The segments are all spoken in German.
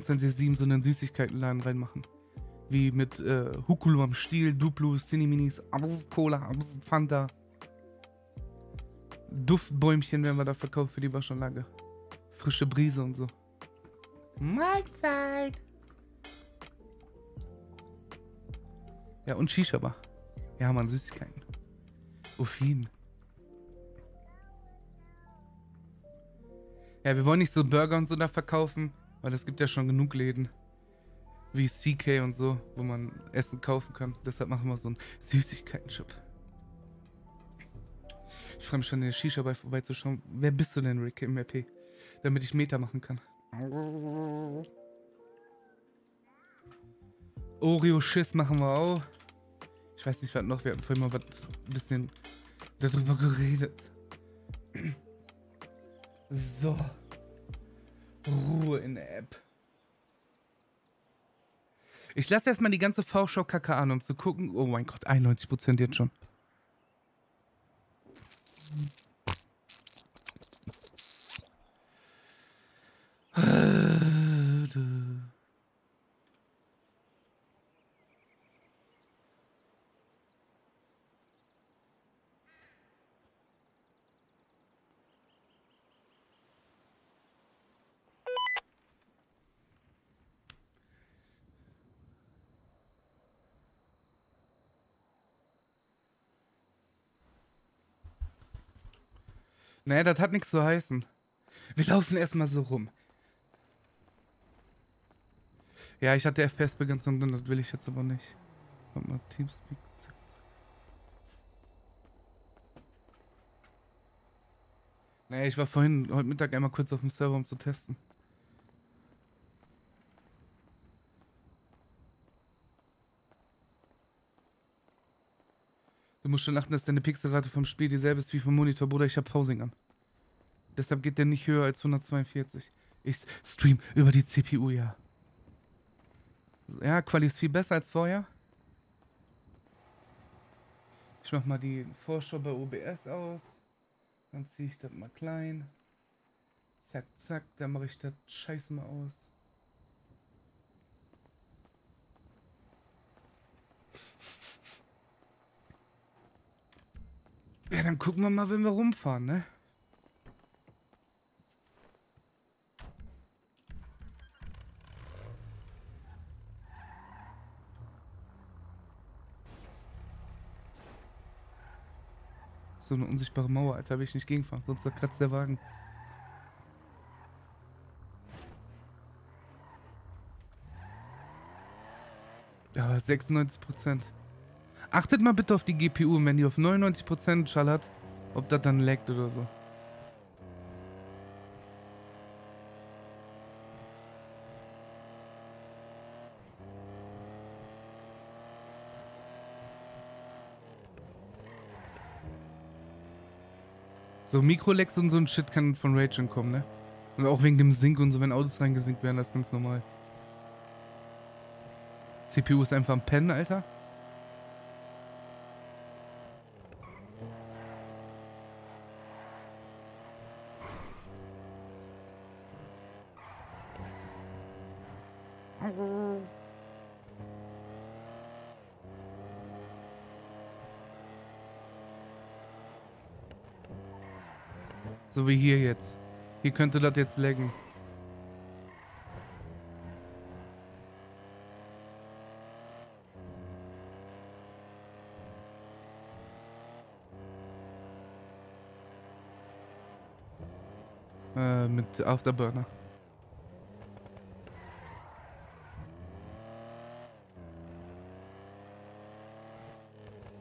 24-7 so einen Süßigkeitenladen reinmachen. Wie mit äh, Hukulu am Stiel, Duplo, Cineminis, Abs Cola, Abs Fanta. Duftbäumchen werden wir da verkauft für die Waschanlage. Frische Brise und so. Mahlzeit! Ja, und Shisha-Bar. Ja, man, Süßigkeiten. Uffin. Ja, wir wollen nicht so Burger und so da verkaufen, weil es gibt ja schon genug Läden. Wie CK und so, wo man Essen kaufen kann. Deshalb machen wir so einen Süßigkeiten-Shop. Ich freue mich schon, in der Shisha-Bar vorbeizuschauen. Wer bist du denn, Rick, im RP? Damit ich Meter machen kann. Oreo-Schiss machen wir auch. Ich weiß nicht, was noch. Wir hatten vorhin mal was ein bisschen darüber geredet. So. Ruhe in der App. Ich lasse erstmal die ganze V-Show kacke an, um zu gucken. Oh mein Gott, 91% jetzt schon. Naja, das hat nichts zu heißen. Wir laufen erstmal so rum. Ja, ich hatte FPS begrenzt und das will ich jetzt aber nicht. Warte mal, Teamspeak. Zack. Naja, ich war vorhin, heute Mittag einmal kurz auf dem Server, um zu testen. Du musst schon achten, dass deine Pixelrate vom Spiel dieselbe ist wie vom Monitor, Bruder. Ich hab Fausing an. Deshalb geht der nicht höher als 142. Ich stream über die CPU, ja. Ja, Quali ist viel besser als vorher. Ich mach mal die Vorschau bei OBS aus. Dann ziehe ich das mal klein. Zack, zack. Dann mache ich das Scheiße mal aus. Ja, dann gucken wir mal, wenn wir rumfahren, ne? So eine unsichtbare Mauer, Alter, will ich nicht gegenfahren, sonst kratzt der Wagen. Ja, aber 96 Prozent. Achtet mal bitte auf die GPU, wenn die auf 99 Prozent schallert, ob das dann laggt oder so. So Mikrolags und so ein Shit kann von Rage kommen, ne? Und auch wegen dem Sync und so, wenn Autos reingesinkt werden, das ist ganz normal. CPU ist einfach am Pennen, Alter. Wie hier jetzt. Hier könnte das jetzt laggen. Äh, mit Afterburner.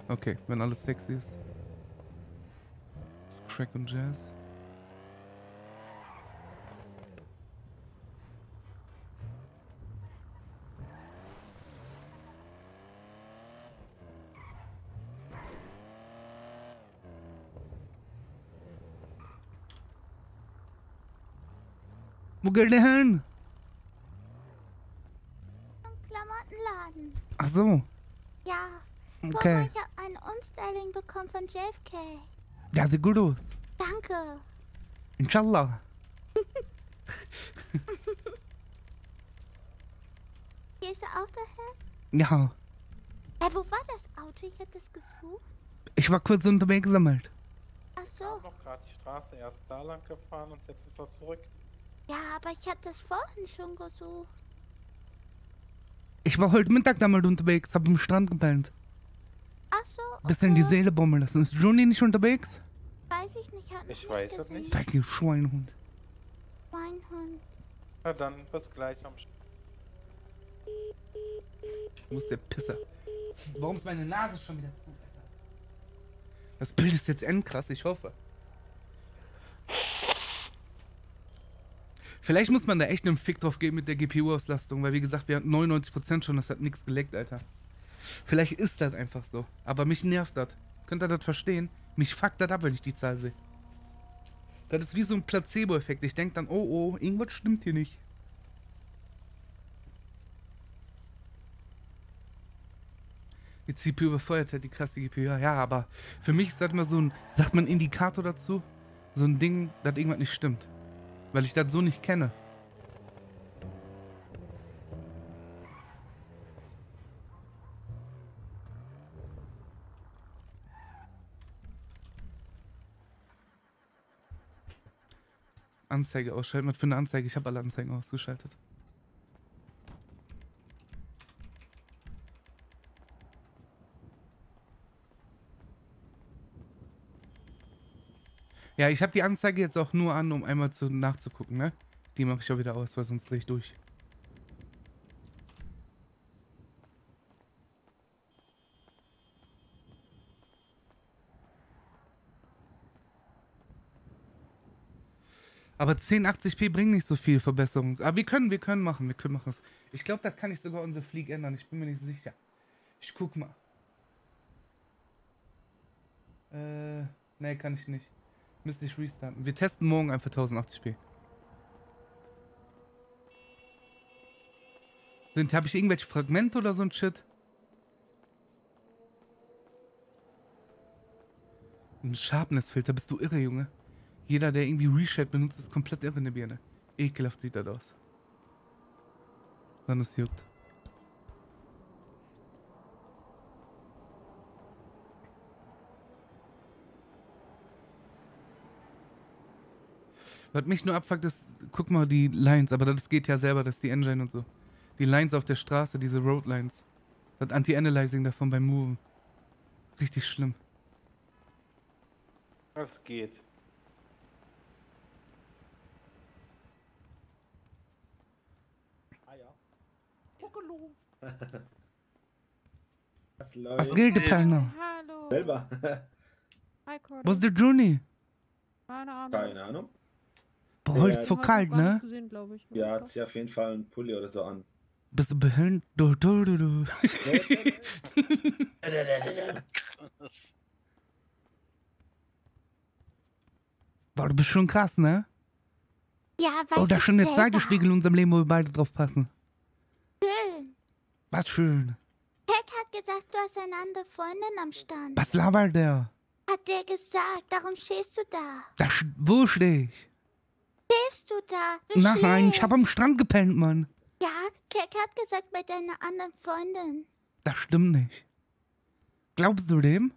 Okay, wenn alles sexy ist. ist Crack und Jazz. Wo geht der hin? Klamottenladen. Ach so. Ja. Guck Okay. mal, ich habe ein Unstyling bekommen von JFK. Ja, sieht gut aus. Danke. Gehst du auch dahin? Ja, Äh, wo war das Auto? Ich hätte es gesucht. ich war kurz unterwegs damit. Ach so. auch noch gerade die Straße erst da lang gefahren und jetzt ist er zurück. Ja, aber ich hatte es vorhin schon gesucht. Ich war heute Mittag damit unterwegs, hab am Strand gepennt. Ach so. Bisschen die okay. Seele bummeln lassen. Ist Juni nicht unterwegs? Weiß ich nicht. Hat Ich weiß es nicht. Danke, Schweinhund. Mein Hund. Na dann, bis gleich am St Wo ist der Pisser? Warum ist meine Nase schon wieder zu? Das Bild ist jetzt endkrass, ich hoffe. Vielleicht muss man da echt einen Fick drauf geben mit der GPU-Auslastung, weil wie gesagt, wir hatten 99% schon, das hat nichts geleckt, Alter. Vielleicht ist das einfach so. Aber mich nervt das. Könnt ihr das verstehen? Mich fuckt das ab, wenn ich die Zahl sehe. Das ist wie so ein Placebo-Effekt. Ich denke dann, oh oh, irgendwas stimmt hier nicht. Die CPU überfeuert halt die krasse GPU. Ja, aber für mich ist das immer so ein, sagt man Indikator dazu? So ein Ding, dass irgendwas nicht stimmt. Weil ich das so nicht kenne. Anzeige ausschalten. Was für eine Anzeige? Ich habe alle Anzeigen ausgeschaltet. Ja, ich habe die Anzeige jetzt auch nur an, um einmal zu, nachzugucken, ne? Die mache ich auch wieder aus, weil sonst drehe ich durch. Aber 1080p bringt nicht so viel Verbesserung. Aber wir können, wir können machen, wir können machen es. Ich glaube, das kann ich sogar unsere Fleek ändern. Ich bin mir nicht sicher. Ich guck mal. Äh, nee, kann ich nicht. Müsste ich restarten. Wir testen morgen einfach 1080p. Sind, habe ich irgendwelche Fragmente oder so ein Shit? Ein Sharpness-Filter, bist du irre, Junge? Jeder, der irgendwie Reshape benutzt, ist komplett irre in der Birne. Ekelhaft sieht das aus. Dann ist juckt. Was mich nur abfuckt ist, guck mal die Lines, aber das geht ja selber, das ist die Engine und so. Die Lines auf der Straße, diese Road Lines. Das Anti-Analyzing davon beim Moven. Richtig schlimm. Es geht. Ah ja. Huckelu. Was Was läuft? geht, Gepalner? Hallo. Selber. Hi, Cody. Wo ist der Juni? Keine Ahnung. Keine Ahnung. Boah, Ja, ist du kalt, ne? Gesehen, ich. Ja, hat sie auf jeden Fall einen Pulli oder so an. Bist du behindert? Du, du, du, du. Boah, du bist schon krass, ne? Ja, weiß Oh, da ist schon der zweite. Spiegel in unserem Leben, wo wir beide drauf passen. Schön. Was schön. Heck hat gesagt, du hast eine andere Freundin am Stand. Was labert der? Hat der gesagt, darum stehst du da. da sch- wo steh ich? Stehst du da? Du Nein, ich hab am schläfst. Strand gepennt, Mann. Ja, Keck hat gesagt, bei deiner anderen Freundin. Das stimmt nicht. Glaubst du dem?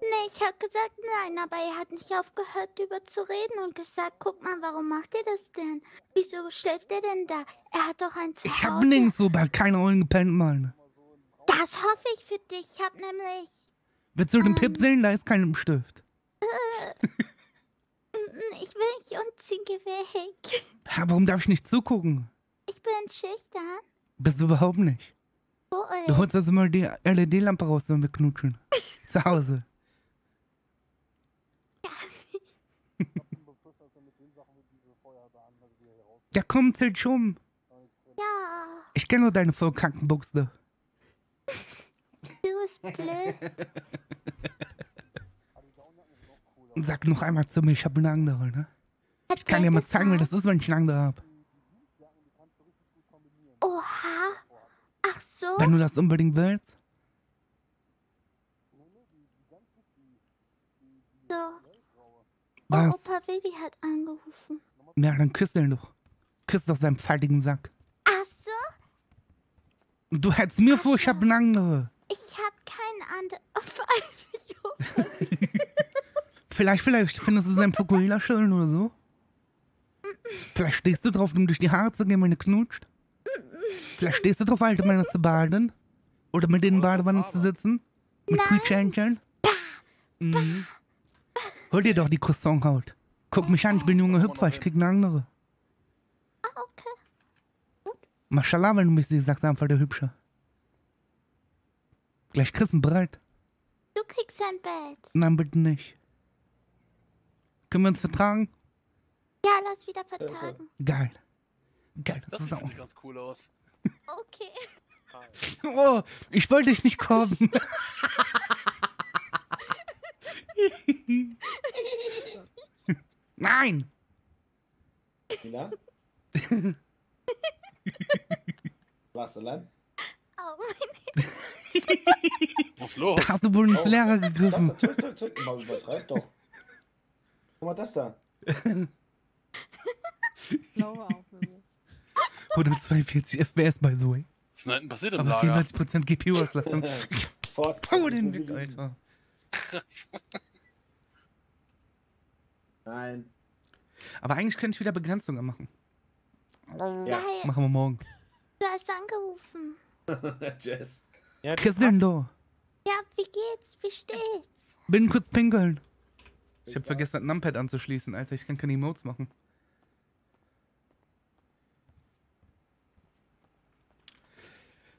Nee, ich hab gesagt nein, aber er hat nicht aufgehört, drüber zu reden und gesagt, guck mal, warum macht ihr das denn? Wieso schläft er denn da? Er hat doch ein Zuhause. Ich hab nirgends so bei keiner Eulen gepennt, Mann. Das hoffe ich für dich. Ich hab nämlich... Willst du den Ähm. Pip sehen? Da ist kein Stift. Mm, Ich will nicht geh weg. Ja, warum darf ich nicht zugucken? Ich bin schüchtern. Bist du überhaupt nicht. Oh, Du holst also mal die LED-Lampe raus, wenn wir knutschen. Zu Hause. Ja, komm, zählt schon. Ja, Ich kenne nur deine verkackten Buchse. du bist blöd. Und sag noch einmal zu mir, ich habe eine andere, ne? Ich kann dir mal zeigen, wie das ist, wenn ich eine andere habe. Oha. Ach so. Wenn du das unbedingt willst. so. Was? Oh, Opa Willi hat angerufen. Ja, dann küss den doch. Küss doch seinen faltigen Sack. Ach so. Du hättest mir vor, ich hab eine andere. Ich hab keinen anderen. Ich Vielleicht, vielleicht findest du seinen Fukuhila schön oder so. Vielleicht stehst du drauf, um durch die Haare zu gehen, wenn du knutscht. Vielleicht stehst du drauf, alte Männer zu baden. Oder mit denen in Badewanne zu sitzen. Mit Quietschhähnchen. Mhm. Hol dir doch die Croissant-Haut. Guck mich an, ich bin junge Hüpfer, ich krieg eine andere. Ah, okay. Mashallah, wenn du mich siehst, sagst du einfach der Hübsche. Gleich kriegst du ein Breit. Du kriegst ein Bett. Nein, bitte nicht. Können wir uns vertragen? Ja, lass wieder vertagen. Geil. Geil. Das sieht ich ganz cool aus. Okay. Oh, ich wollte dich nicht kommen. Nein! Nina? Was allein? Au, Was ist los? Da hast du wohl ins Oh. Leere Das gegriffen. da, zurück, zurück, zurück. Mal übertreib doch. Guck mal das da. Blaue Aufnahme. 142 FPS, by the way. Was ist denn hinten passiert im Aber Lager? 94% GPU-Auslastung. Fort. Hau den weg, Alter. Nein. Aber eigentlich könnte ich wieder Begrenzungen machen. Ja. Geil. Machen wir morgen. Du hast angerufen. Jess. Ja, die Chris denn da? Ja, wie geht's? Wie steht's? Bin kurz pinkeln. Ich hab vergessen, das Numpad anzuschließen, Alter. Ich kann keine Emotes machen.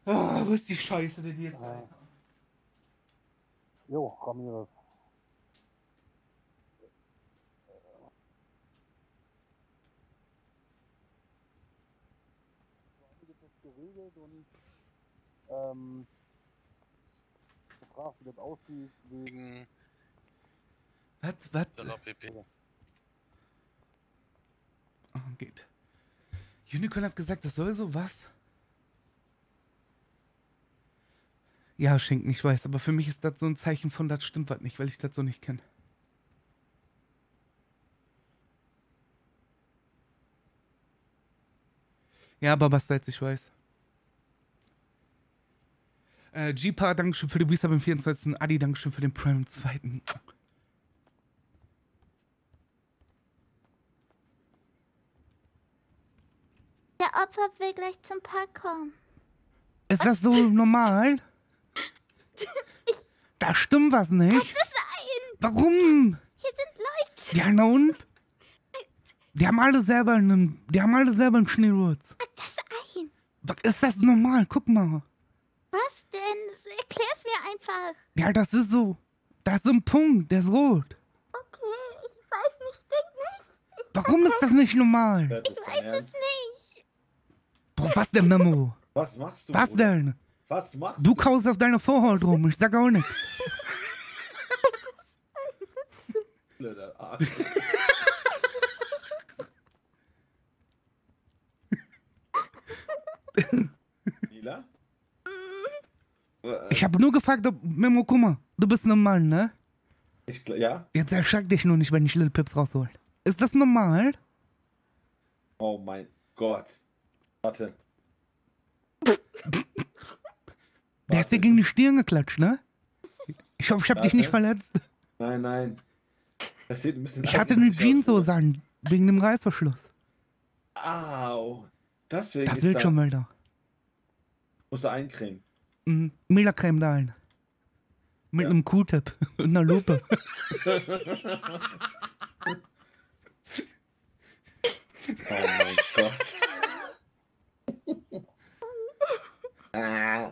Ah, wo ist die Scheiße denn jetzt? Alter? Jo, Ramirez. geregelt und ähm, gefragt, wie das aussieht, wegen Wegen Was? Was? Ah, geht. Unicorn hat gesagt, das soll so was? Ja, Schinken, ich weiß, aber für mich ist das so ein Zeichen von, das stimmt was nicht, weil ich das so nicht kenne. Ja, aber was jetzt, ich weiß. Äh, G-Par, Dankeschön für den Resub am 24. Adi, Dankeschön für den Prime am 2. Der Opfer will gleich zum Park kommen. Ist das so normal? Da stimmt was nicht. Das ein! Warum? Hier sind Leute! Ja, na und? Die haben alle selber einen, die haben alle selber einen Schneewurz. Das ein! Ist das normal? Guck mal. Was denn? Erklär's mir einfach. Ja, das ist so. Das ist ein Punkt, der ist rot. Okay, ich weiß nicht, denk nicht. Ich, Warum ist das nicht normal? Ich weiß es nicht. Boah, was denn, Memo? Was machst du? Was Bruder? denn? Was machst Du kaust auf deine Vorhaut rum, ich sag auch nichts. blöder Arsch. Lila? Ich habe nur gefragt, ob, Memo, guck mal, du bist normal, ne? Ich, ja? Jetzt erschreck dich nur nicht, wenn ich Little Pips raushol. Ist das normal? Oh mein Gott. Warte. Der ist dir gegen die Stirn geklatscht, ne? Ich hoffe, ich hab dich nicht verletzt. Nein, nein. Das sieht ein bisschen Ich hatte eine Jeanshose an, wegen dem Reißverschluss. Au. Deswegen Das ist will da. schon mal da. Musst du eincremen. Mhm. Milacreme da ein. Mit Ja. einem Q-Tip und einer Lupe. Oh mein Gott. Ah.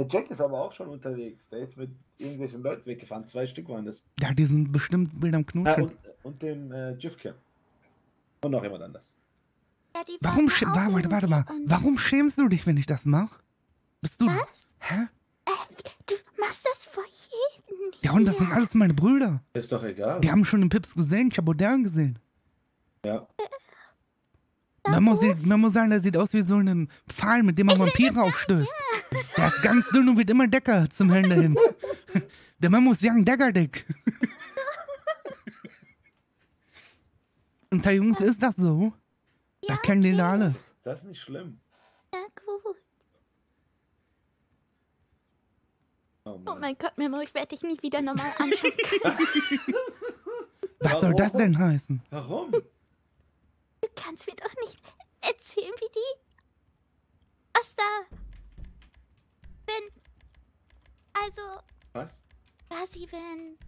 Der Jack ist aber auch schon unterwegs. Der ist mit irgendwelchen Leuten weggefahren. Zwei Stück waren das. Ja, die sind bestimmt wieder am Ah, Knutschen. und, und dem äh, Jifke. Und noch jemand anders. Ja, die Warum, wollten schä- auch warte, warte, warte mal. Warum schämst du dich, wenn ich das mache? Bist du. Was? Hä? Äh, du machst das vor jedem Ja, und das sind alles meine Brüder. Ist doch egal. Die haben schon den Pips gesehen, ich habe Modern gesehen. Ja. Man muss, man muss sagen, der sieht aus wie so ein Pfahl, mit dem man Vampire aufstößt. Der ist ganz dünn und wird immer dicker zum Hände hin. Der Mann muss sagen, Decker dick. Unter Jungs ist das so. Da Ja, kennen die okay. da alles. Das ist nicht schlimm. Ja, gut. Oh, Oh mein Gott, Memo, ich werde dich nie wieder normal anschauen können. Was soll das denn heißen? Warum? Du kannst mir doch nicht erzählen, wie die. Was da. Wenn. Also, Was? quasi, wenn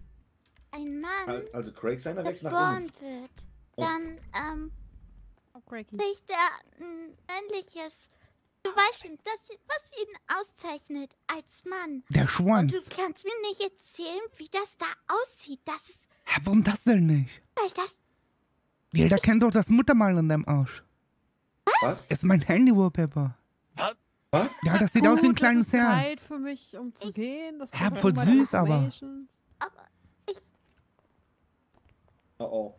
ein Mann Al- Also Craig seiner wächst nach geboren innen. wird, Oh. dann, ähm, Oh, kriegt er ein männliches. Du weißt schon, das, was ihn auszeichnet als Mann. Der Und Schwanz. du kannst mir nicht erzählen, wie das da aussieht. Das ist. Hä, warum das denn nicht? Weil das. Jeder kennt doch das Muttermal in deinem Arsch. Was? Ist mein Handy-Wallpaper. Was? Ja, das sieht aus wie ein Gut, kleines es ist Herz. Zeit für mich, um zu Ich- gehen. Das Ja, voll süß, aber-. Aber ich. Oh oh.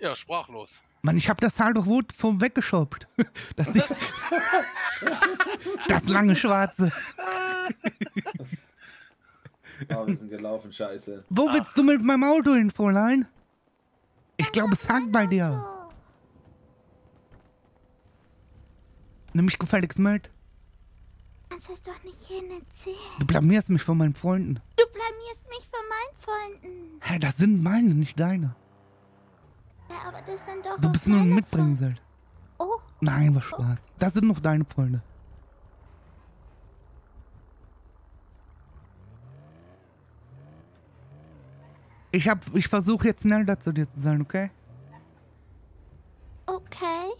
Ja, sprachlos. Mann, ich hab das Haar doch wohl vom weggeschoppt. Das, das lange Schwarze. Oh, wir sind gelaufen, scheiße. Wo willst du mit meinem Auto hin, Fräulein? Ich glaube, es hakt bei dir. Nimm mich gefälligst mit. kannst das doch nicht hin erzählen. Du blamierst mich von meinen Freunden. Du blamierst mich von meinen Freunden. Hä, das sind meine, nicht deine. Ja, aber das sind doch. Du bist nur ein Mitbringsel. Oh, Nein, was Spaß. Das sind noch deine Freunde. Ich hab, ich versuche jetzt schneller zu dir zu sein, okay? okay.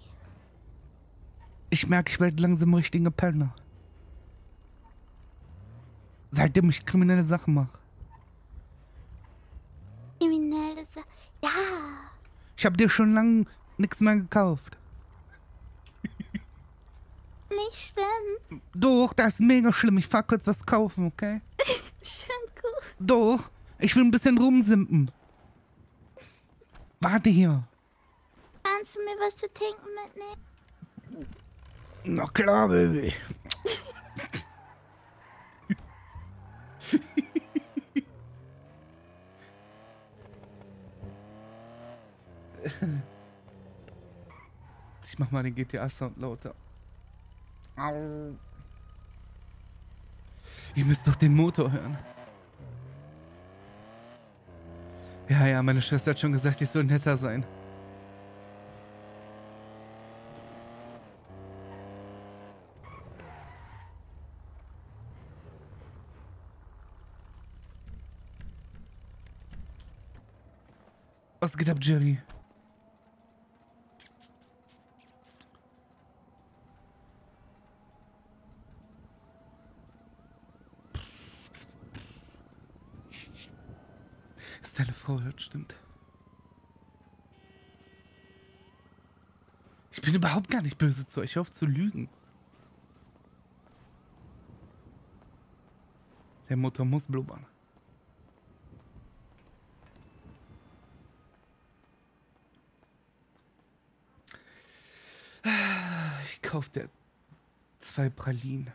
Ich merke, ich werde langsam richtiger Penner. Seitdem ich kriminelle Sachen mache. Kriminelle Sa Ja. Ich habe dir schon lange nichts mehr gekauft. Nicht schlimm. Doch, das ist mega schlimm. Ich fahr kurz was kaufen, okay? Schon gut. Doch, ich will ein bisschen rumsimpen. Warte hier. Kannst du mir was zu trinken mitnehmen? Na klar, Baby. Ich mach mal den GTA-Sound lauter. Au. Ihr müsst doch den Motor hören. Ja, ja, meine Schwester hat schon gesagt, ich soll netter sein. Was geht ab, Jerry? Ist hört, stimmt. Ich bin überhaupt gar nicht böse zu euch. Auf zu lügen. Der Motor muss blubbern. Ich kauf dir zwei Pralinen.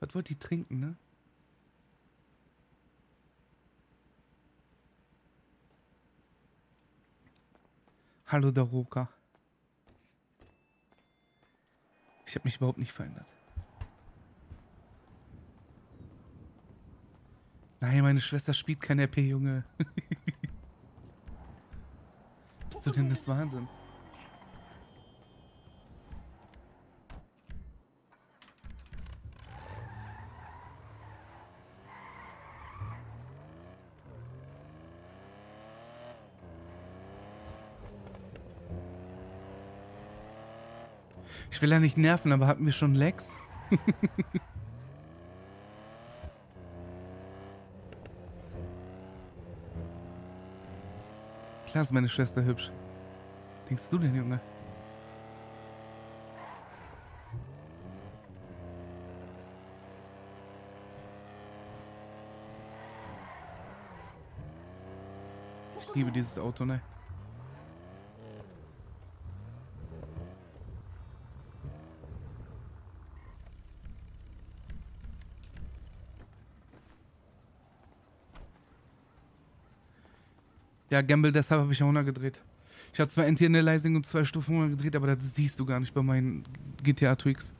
Was wollt ihr trinken, ne? Hallo Daroka. Ich habe mich überhaupt nicht verändert. Nein, meine Schwester spielt kein RP, Junge. Bist du denn des Wahnsinns? Ich will ja nicht nerven, aber hatten wir schon Lex? Klar ist meine Schwester hübsch. Denkst du denn, Junge? Ich liebe dieses Auto, ne? Ja, Gamble, deshalb habe ich ja runtergedreht. Ich habe zwar Anti-Analyzing und zwei Stufen runtergedreht, aber das siehst du gar nicht bei meinen GTA-Tweaks.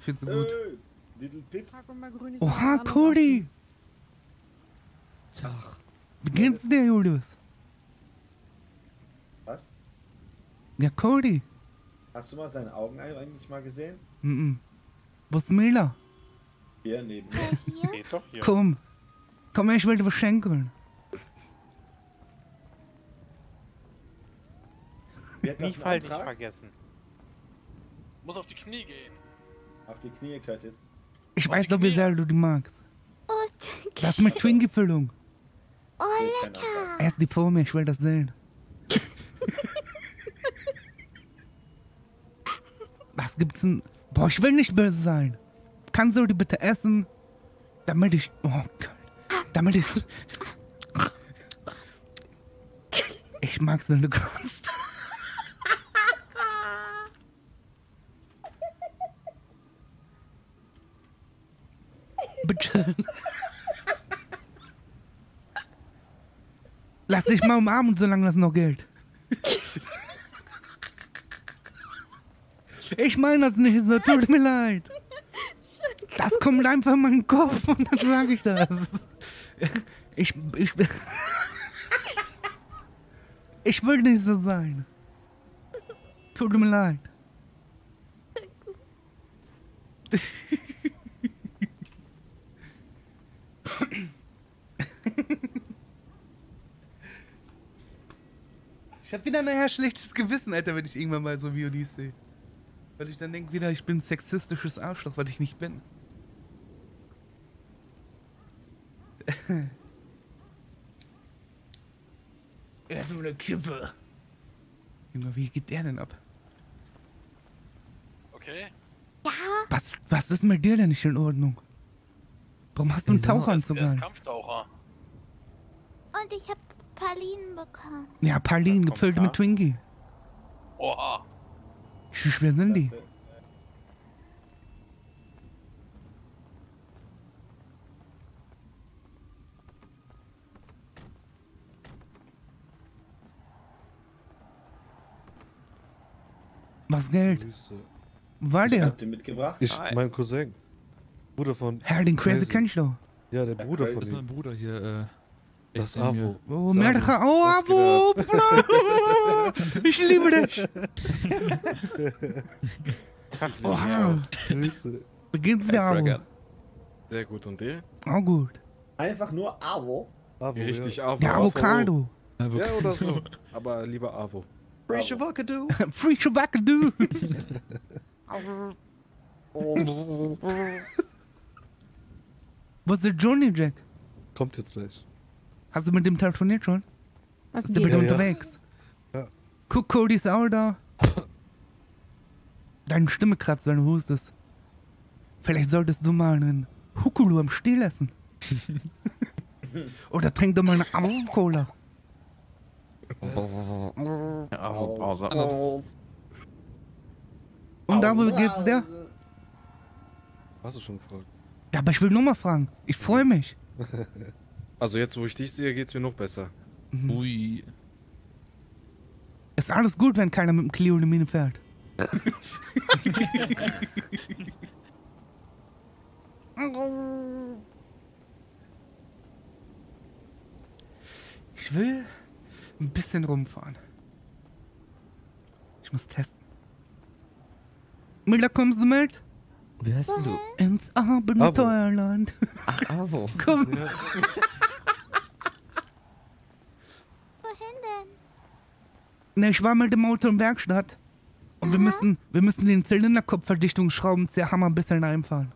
Findest du gut? Hey, Little Pips. Oha, Cody! Tag. Wie geht's dir, Julius? Was? Ja, Cody. Hast du mal seine Augen eigentlich mal gesehen? Mhm. Wo ist Mila? Hier neben mir. Äh, hier? Geht doch hier. Komm. Komm her, ich will dir was schenken. Das einen falsch vergessen. Muss auf die Knie gehen. Auf die Knie, Curtis. Ich Auf weiß doch, wie sehr du die magst. Oh, Das mit Twinkie-Füllung. oh lecker. Erst die vor mir, ich will das sehen. Was gibt's denn? Boah, ich will nicht böse sein. Kannst du die bitte essen? Damit ich. Oh Gott. Damit ich. Ich mag so eine Kunst. Bitte. Lass dich mal umarmen, solange das noch gilt. Ich meine das nicht so, tut mir leid. Das kommt einfach in meinen Kopf und dann sage ich das. Ich, ich, ich will nicht so sein. Tut mir leid. Ich hab wieder nachher schlechtes Gewissen, Alter, wenn ich irgendwann mal so VODs sehe. Weil ich dann denke wieder, ich bin ein sexistisches Arschloch, weil ich nicht bin. Erstmal eine Kippe. Junge, wie geht der denn ab? Okay. Ja, Was, was ist mit dir denn nicht in Ordnung? Warum hast du einen ist an? Kampftaucher. und ich habe Pralinen bekommen. Ja, Pralinen gefüllt mit Twinkie. Oha. Wie schwer sind die? Was Geld? Grüße. War Ich der? hab den mitgebracht. Ich, mein Cousin. Bruder von. Herr, den Crazy Crazy. kenn ich doch. Ja, der Bruder Crazy. von Das ist mein. Bruder hier, äh. Das. Avo. Oh, Mercha. Avo. Oh, Was Abo. Ich liebe dich. Oha. Grüße. Geht's dir, Abo? Sehr gut, und dir? Auch gut. Einfach nur Avo. Avo, Richtig, ja. Avo. Der Avocado. Ja, Ja, oder so. Aber lieber Avo. Fresh Avocado. Free. Wo ist der Johnny Jack? Kommt jetzt gleich. Hast du mit dem telefoniert schon? Was Ist der geht? wieder Ja, unterwegs? Ja. Guck, Cody ist auch da. Deine Stimme kratzt, wenn du hustest. Vielleicht solltest du mal einen Hukulu am Stiel essen. Oder trink doch mal eine Avo-Cola. Und da, wie geht's dir? Hast du schon gefragt? Ja, aber ich will nur mal fragen. Ich freue mich. Also jetzt, wo ich dich sehe, geht's mir noch besser. Ui. Ist alles gut, wenn keiner mit dem Clio in die Mine fährt. Ich will ein bisschen rumfahren. Ich muss testen. Mila, kommst du mit? Wie heißt denn du? Ins Abenteuerland. Ach, Avo. Komm. Wohin denn? Ne, ich war mit dem Auto in Werkstatt. Und wir müssen, wir müssen den Zylinderkopfverdichtungsschrauben sehr hammer ein bisschen einfahren.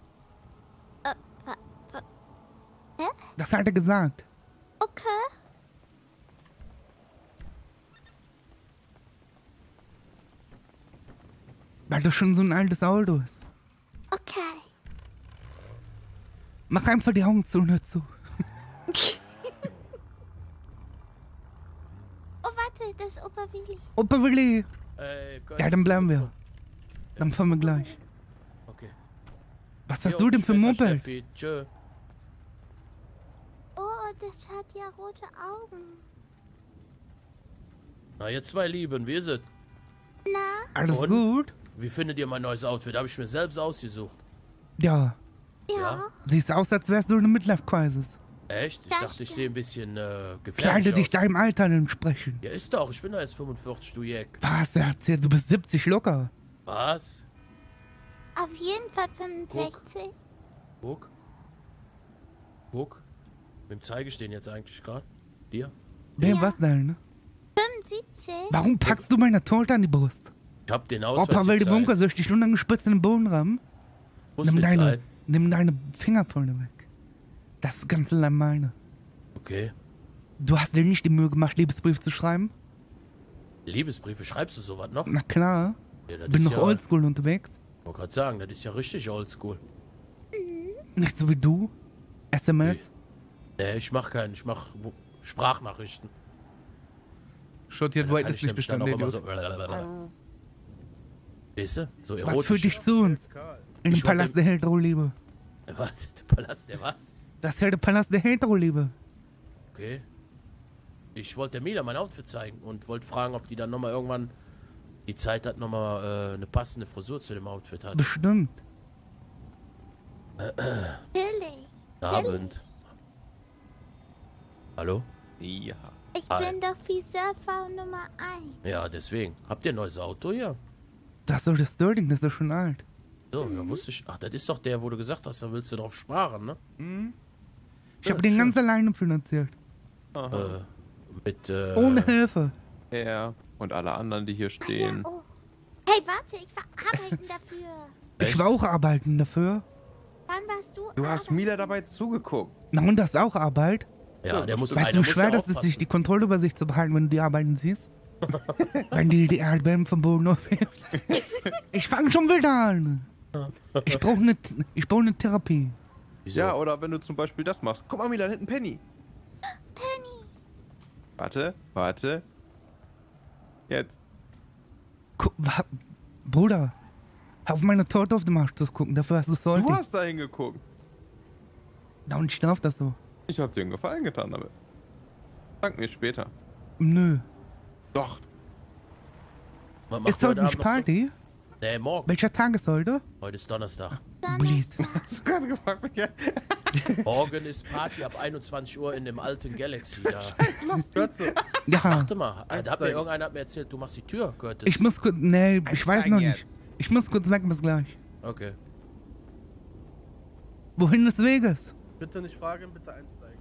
Äh, wa, wa, Das hat er gesagt. okay. Weil das schon so ein altes Auto ist. Okay. Mach einfach die Augen zu und hör zu. Oh, warte, das ist Opa Willi. Opa Willi. Ey, Gott, Ja, dann bleiben wir. Dann fahren wir gleich. Okay. Was hast du denn für ein Moped? Tschö. Oh, das hat ja rote Augen. Na, ihr zwei Lieben, wie ist es? Na, Alles Und? gut? Wie findet ihr mein neues Outfit? Habe ich mir selbst ausgesucht. Ja. ja. Siehst aus, als wärst du in einem Midlife-Crisis. Echt? Ich Das dachte, ich sehe ein bisschen äh, gefährlich Kleide dich aus. deinem Alter entsprechend. Ja, ist doch. Ich bin doch erst 45, du Jack. Was, der erzählt, du bist 70 locker. Was? Auf jeden Fall 65. Guck. Guck. Wem zeige ich den jetzt eigentlich gerade? Dir? Wer, Ja. was denn? 75? Warum packst du meine Torte an die Brust? Ich hab den Ausweis Opa will die. Bunker soll ich dich nun gespitzt in den Boden rammen? Muss Nimm deine, nimm deine Fingerpfote weg. Das ist ganz allein meine. Okay. Du hast dir nicht die Mühe gemacht, Liebesbrief zu schreiben? Liebesbriefe, schreibst du sowas noch? Na klar. Ja, Bin noch ja, oldschool unterwegs. Ich wollte gerade sagen, das ist ja richtig oldschool. Nicht so wie du. SMS. Nee, ich mach keinen, ich mach Sprachnachrichten. Shotty Da kann ich dann auch immer so. Weißt du? So Was erotisch. führt dich zu uns? In den Palast der Heteroliebe. Was? Der Palast, der was? Das ist ja der Palast der Heteroliebe. Okay. Ich wollte der Mila mein Outfit zeigen und wollte fragen, ob die dann nochmal irgendwann die Zeit hat, nochmal äh, eine passende Frisur zu dem Outfit hat. Bestimmt. Natürlich. Abend. Hallo? Ja. Ich Hi. bin doch Fisurfrau Nummer 1. Ja, deswegen. Habt ihr ein neues Auto hier? Das ist doch das Sterling, das ist doch schon alt. So, ja, wusste ich. Ach, das ist doch der, wo du gesagt hast, da willst du drauf sparen, ne? Ich Ja, habe den ganz alleine finanziert. Äh, mit, äh. Ohne Hilfe. Ja. Und alle anderen, die hier Ja, stehen. oh. Hey, warte, ich war arbeiten dafür. Ich war auch arbeiten dafür. Wann warst du? Du hast arbeiten? Mila dabei zugeguckt. Na und das ist auch Arbeit. Ja, der muss Weißt du, wie schwer ja das ist, sich die Kontrolle über sich zu behalten, wenn du die Arbeiten siehst? wenn die die Erdbeeren vom Boden aufheben. ich fange schon wieder an. Ich brauche eine ich brauch ne Therapie. Wieso? Ja, oder wenn du zum Beispiel das machst. Guck mal, Mila, da hinten Penny. Penny. Warte, warte. Jetzt. Guck, wa- Bruder, auf meine Torte auf dem Arsch zu gucken, dafür hast du es Du hast da hingeguckt. Da und ich darf das so. Ich hab dir einen Gefallen getan damit. Dank mir später. Nö. Doch. Was macht Ist heute nicht noch so? Nee, morgen. Welcher Tag ist heute? Heute ist Donnerstag. Bleed. Hast du gerade gefragt, mich? Morgen ist Party ab 21 Uhr in dem alten Galaxy da. Hört so. Ja, Warte mal, da hat mir irgendeiner hat mir erzählt, du machst die Tür, Curtis. ich muss kurz. Nee, ich weiß noch jetzt. nicht. Ich muss kurz weg, bis gleich. Okay. Wohin ist Vegas? Bitte nicht fragen, bitte einsteigen.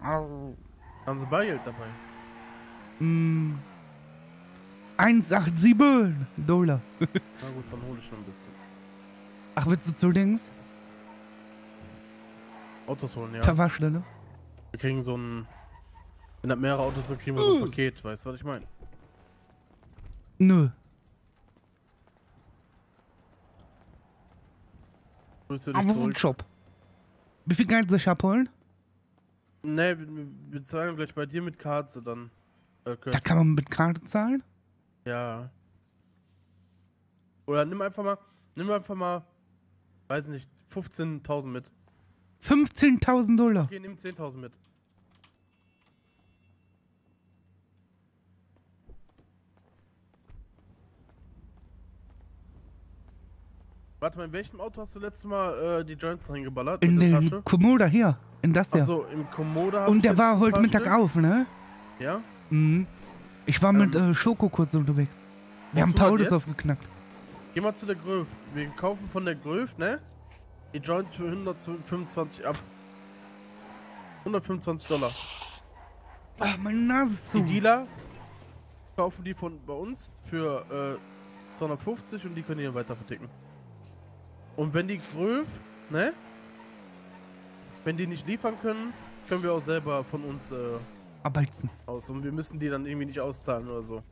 Haben Sie Bargeld dabei? Hm. 187 Dollar. Na gut, dann hole ich noch ein bisschen. Ach, willst du zu Dings? Autos holen, ja. Verwaschstelle? Wir kriegen so ein. Wenn das mehrere Autos sind, kriegen wir so ein Paket. Weißt du, was ich meine? Nö. Grüße dich Aber zurück. Job. Wie viel Geld soll ich abholen? Ne, wir, wir zahlen gleich bei dir mit Karte dann. Äh, Da kann man mit Karte zahlen? Ja. Oder nimm einfach mal. Nimm einfach mal. Weiß nicht, 15.000 mit. 15.000 Dollar. Okay, nimm 10.000 mit. Warte mal, in welchem Auto hast du letztes Mal äh, die Joints reingeballert? In der? Komoda hier. In das hier. Achso, im Komodo hab Und der war heute Mittag Stück. auf, ne? Ja? Mhm. Ich war mit äh, Schoko kurz unterwegs. Wir haben war Paulus jetzt? aufgeknackt. Geh mal zu der Gröf. Wir kaufen von der Gröf, ne? Die Joints für 125 ab. 125 Dollar. Ah, meine Nase ist Die zu. Dealer kaufen die von bei uns für äh, 250 und die können die dann weiter verticken. Und wenn die Gröf, ne? Wenn die nicht liefern können, können wir auch selber von uns äh, Arbeiten. aus. Und wir müssen die dann irgendwie nicht auszahlen oder so.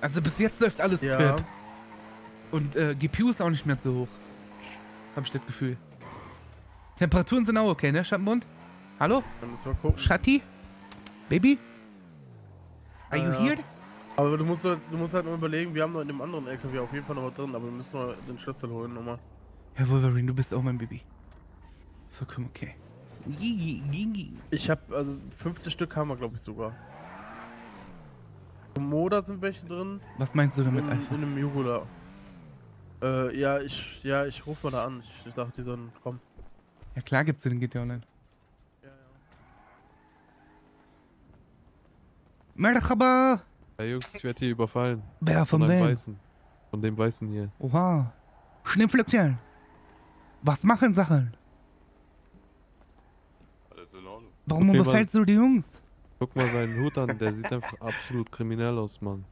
Also bis jetzt läuft alles Ja. tipp. Und äh, GPU ist auch nicht mehr zu hoch. Hab ich das Gefühl. Temperaturen sind auch okay, ne, Schattenmund? Hallo? Dann müssen wir gucken. Schatti? Baby? Are you Ja. here? Aber du musst, halt- du musst halt mal überlegen, wir haben noch in dem anderen LKW auf jeden Fall noch was drin, aber wir müssen mal den Schlüssel holen nochmal. Herr Wolverine, du bist auch mein Baby. Vollkommen okay. Gigi, Gigi. Ich hab, also 50 Stück haben wir glaube ich sogar. Komoda sind welche drin. Was meinst du damit in, einfach? in einem Jugula. Äh, ja, ich, ja, ich rufe mal da an. Ich, ich sag, die sollen kommen. Ja klar gibt's den GTA Online. Ja, ja. Merhaba! Hey Jungs, ich werde hier überfallen. Wer von einem wem? Weißen. Von dem Weißen hier. Oha. Schnippflöckchen. Was machen Sachen? Alles in Ordnung. Warum Okay, überfällst du die Jungs? Guck mal seinen Hut an, der sieht einfach absolut kriminell aus, Mann.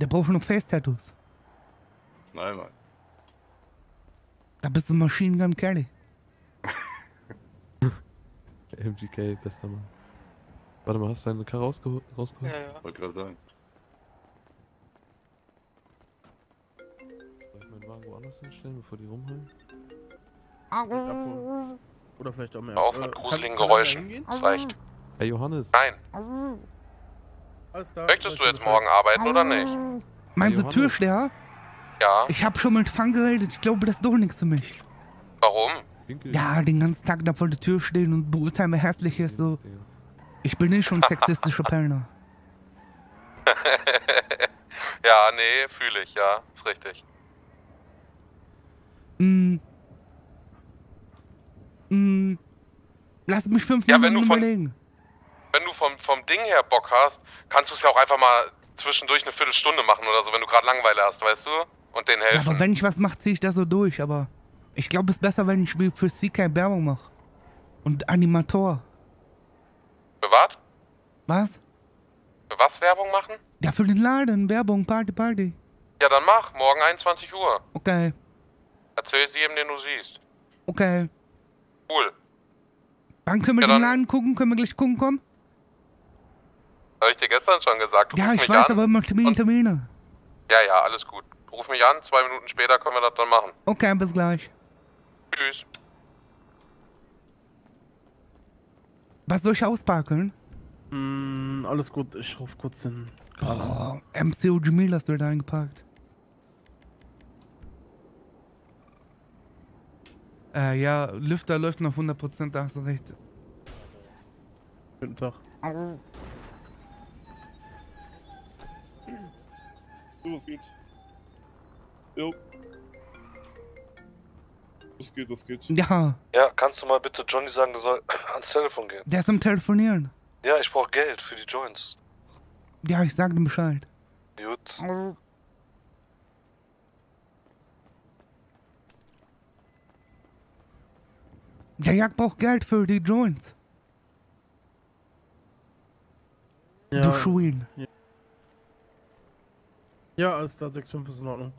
Der braucht noch Face-Tattoos. Nein, Mann. Da bist du Machine Gun Kelly. MGK, bester Mann. Warte mal, hast du deine Karre rausgeholt? rausgeholt? Ja, ja. Wollte gerade sagen. Wagen woanders hinstellen, bevor die rumheilen? Abholen. Oder vielleicht auch mehr. Auf Äh, mit kann- gruseligen kann er Geräuschen. Das reicht. Hey Johannes. Nein. Alles klar. Möchtest du jetzt morgen arbeiten oder nicht? Meinst du. Türsteher? Ja. Ich hab schon mit Fang geredet. Ich glaube, das ist doch nichts für mich. Warum? Ja, den ganzen Tag da vor der Tür stehen und beurteilen, wer hässlich ist. So. Ich bin eh schon sexistischer Penner. ja, nee, fühle ich, ja. Ist richtig. Mm. Mm. Lass mich fünf Ja, Minuten überlegen. Wenn du vom, vom Ding her Bock hast, kannst du es ja auch einfach mal zwischendurch eine Viertelstunde machen oder so, wenn du gerade Langeweile hast, weißt du? Und Ja, helfen. aber wenn ich was mache, ziehe ich das so durch. Aber ich glaube, es ist besser, wenn ich für CK Werbung mache. Und Animator. Für was? Was? Für was Werbung machen? Ja, für den Laden. Werbung, Party, Party. Ja, dann mach. Morgen 21 Uhr. Okay, Erzähl es jedem, den du siehst. okay. Cool. Wann können wir Ja, den dann- Laden gucken? Können wir gleich gucken kommen? Habe ich dir gestern schon gesagt. Ruf Ja, ich mich weiß, an. aber immer Termine, und- Termine. Ja, ja, alles gut. Ruf mich an, zwei Minuten später können wir das dann machen. Okay, bis gleich. Tschüss. Was soll ich ausparken? Mm, alles gut, ich ruf kurz den. Oh, MCO Jamil hast du da eingeparkt. Äh, ja, Lüfter läuft noch 100%, da hast du recht. Guten Tag. So, was geht? Jo. Was geht, was geht? Ja, Ja, kannst du mal bitte Johnny sagen, der soll ans Telefon gehen? der ist am Telefonieren. Ja, ich brauche Geld für die Joints. Ja, ich sag ihm Bescheid. Gut. Der Jagd braucht Geld für die Joints. Du Ja, Schwein. ja, alles klar, 6,5 ist in Ordnung.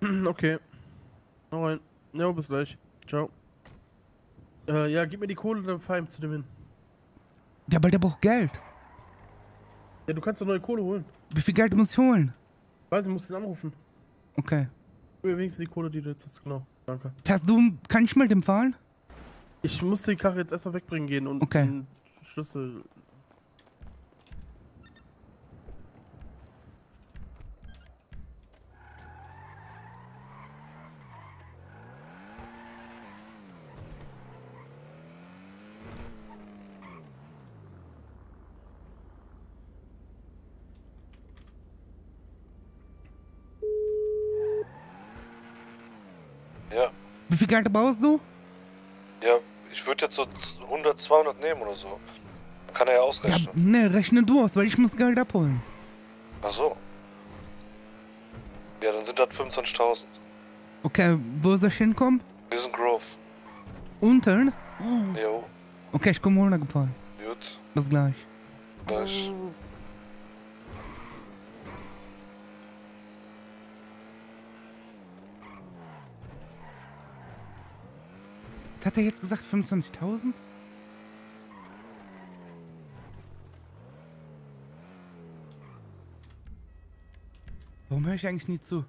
Okay. Hau rein. Ja, bis gleich. Ciao. Äh, ja, gib mir die Kohle, dann fahr ich zu dem hin. Ja, aber der braucht Geld. Ja, du kannst doch neue Kohle holen. Wie viel Geld muss ich holen? Weiß, ich muss den anrufen. Okay. Gib mir wenigstens die Kohle, die du jetzt hast. Genau. Danke. Fährst du, kann ich mit dem fahren? Ich muss die Karre jetzt erstmal wegbringen gehen und Okay. den Schlüssel. Ja, Wie viel Geld brauchst du? ja, ich würde jetzt so 100, 200 nehmen oder so. Kann er ja Ja, ausrechnen. ne, rechne du aus, weil ich muss Geld abholen. Ach so. Ja, dann sind das 25.000. Okay, wo soll ich hinkommen? Wir sind Grove. Unten? Jo, Okay, ich komme runtergefahren. gut, Bis gleich. gleich. Hat er jetzt gesagt? 25.000? Warum höre ich eigentlich nie zu?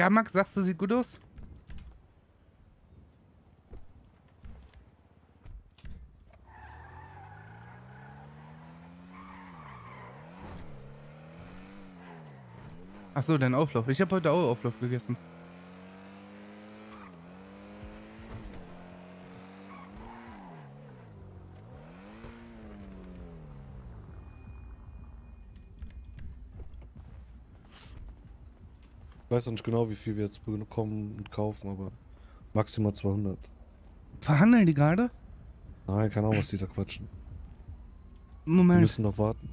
Ja, Max, sagst du, sieht gut aus? Achso, dein Auflauf. Ich habe heute auch Auflauf gegessen. Ich weiß noch nicht genau, wie viel wir jetzt bekommen und kaufen, aber maximal 200. Verhandeln die gerade? Nein, keine Ahnung, was die da quatschen. Wir Moment. müssen noch warten.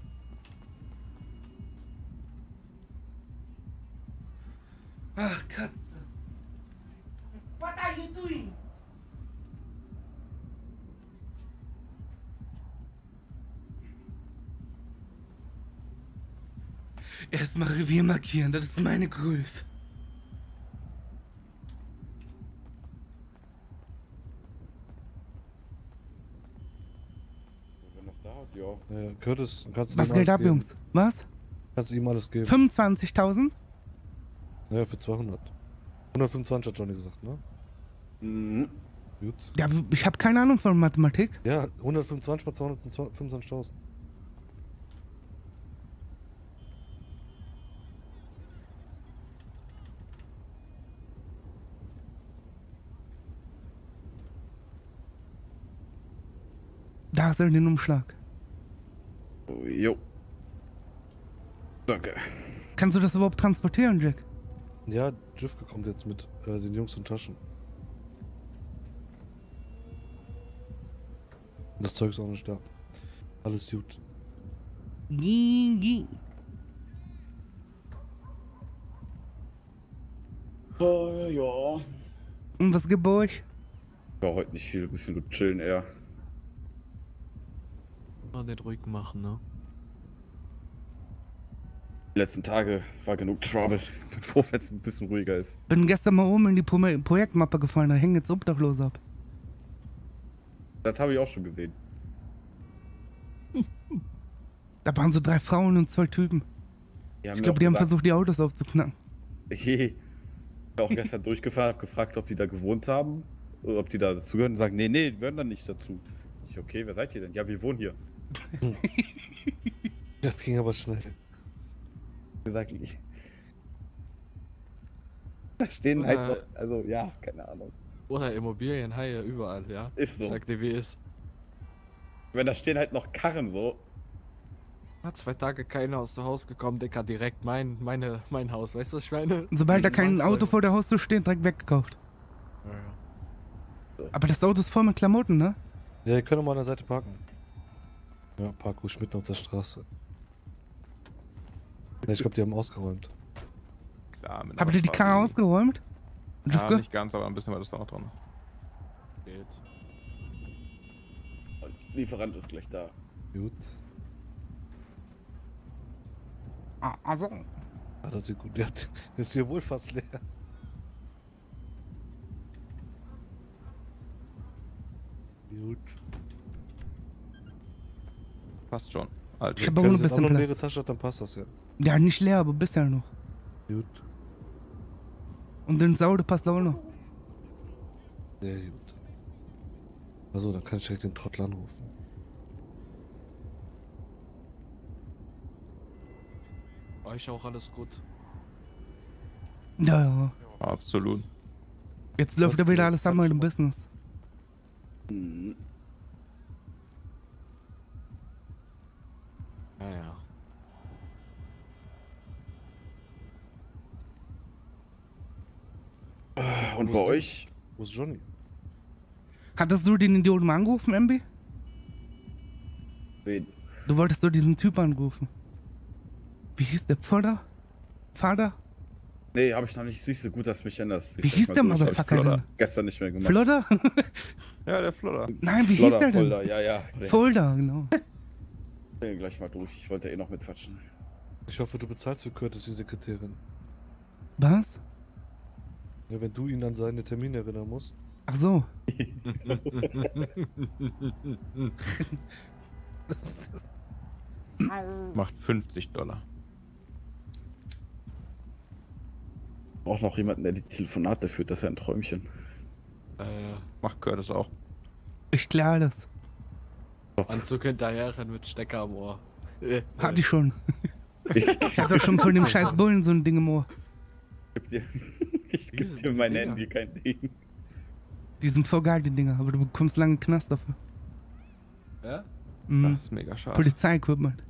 Markieren, das ist meine Grülf. Wenn das dauert, ja. Äh, Curtis, kannst du Was ihm geht ab, geben? Jungs? Was? Kannst du ihm alles geben? 25.000? Ja, für 200. 125 hat Johnny gesagt, ne? Mhm. Gut. Ja, ich habe keine Ahnung von Mathematik. Ja, 125 mal 225.000. Hast du den Umschlag. Jo. Danke. Kannst du das überhaupt transportieren, Jack? Ja, Jifke kommt jetzt mit äh, den Jungs und Taschen. Das Zeug ist auch nicht da. Alles gut. Gigi. Oh, ja. Und was gibt bei euch? Ja, heute nicht viel, bisschen gut chillen eher. Mal den ruhig machen, ne? Die letzten Tage war genug Trouble. Ich bin froh, wenn es ein bisschen ruhiger ist. Bin gestern mal oben in die Pro Projektmappe gefallen, da hängen jetzt Obdachlose ab. Das habe ich auch schon gesehen. Da waren so drei Frauen und zwei Typen. Haben Ich glaube, die haben gesagt- versucht, die Autos aufzuknacken. Ich bin auch gestern durchgefahren, habe gefragt, ob die da gewohnt haben. Oder ob die da dazugehören. Und sagen, nee, nee, die gehören da nicht dazu. Ich, okay, wer seid ihr denn? Ja, wir wohnen hier. Das ging aber schnell. Gesagt, ich. Da stehen halt Oder- noch, also ja, keine Ahnung. Oder Immobilienhaie überall, ja? Ist so. Ich sag dir, wie ist. Wenn da stehen halt noch Karren so. Hat zwei Tage keiner aus dem Haus gekommen, Dicker, direkt mein, meine, mein Haus, weißt du, was ich meine? Sobald da kein. Auto vor der Haustür steht, direkt weggekauft. Ja, ja. Aber das Auto ist voll mit Klamotten, ne? Ja, ihr könnt auch mal an der Seite parken. Ja, park ruhig mitten auf der Straße. Ich glaube, die haben ausgeräumt. Klar, mit Habt ihr die Karre ausgeräumt? Ja, nicht ganz, aber ein bisschen war das da noch dran. Geht. Lieferant ist gleich da. Gut. Ah, also. Ah, das sieht gut. Der ist hier wohl fast leer. Gut. Passt schon. Alter. Ich hab auch Wenn noch sie ein bisschen noch eine leere Tasche hat, dann passt das ja. Ja, nicht leer, aber bisher noch. Gut. Und ins Auto passt auch noch. Sehr gut. Also, dann kann ich direkt den Trottel anrufen. Euch auch alles gut. Ja, ja. Absolut. Jetzt läuft ja wieder alles einmal im Business. Mhm. Ja, ja. Und Wo bei euch? Wo ist Johnny? Hattest du den Idioten angerufen, MB? Wen? Du wolltest doch diesen Typ anrufen. Wie hieß der Vater? Vater? Nee, hab ich noch nicht. Siehst du, gut, dass du mich. Ich Wie hieß der ich Motherfucker denn? Gestern nicht mehr gemacht. Flodder? Ja, der Flodder. Nein, wie hieß Flodder, der denn? Folder, ja, ja. Folder, genau. Ich bin gleich mal durch. Ich wollte eh noch mitquatschen. Ich hoffe, du bezahlst für Curtis die Sekretärin. Was? Ja, wenn du ihn an seine Termine erinnern musst. Ach so. Macht 50 Dollar. Auch noch jemanden, der die Telefonate führt. Das ist ja ein Träumchen. Äh, Macht Curtis auch. Ich klär alles. Anzug hinterher rennen mit Stecker am Ohr. Äh, Hatte ich schon. Ich hab doch schon von dem scheiß Bullen so ein Ding im Ohr. Gib dir, ich geb dir mein Dinger? Handy, kein Ding. Die sind voll geil, die Dinger, aber du bekommst lange Knast dafür. Ja? Mhm. Das ist mega schade. Polizeiequipment.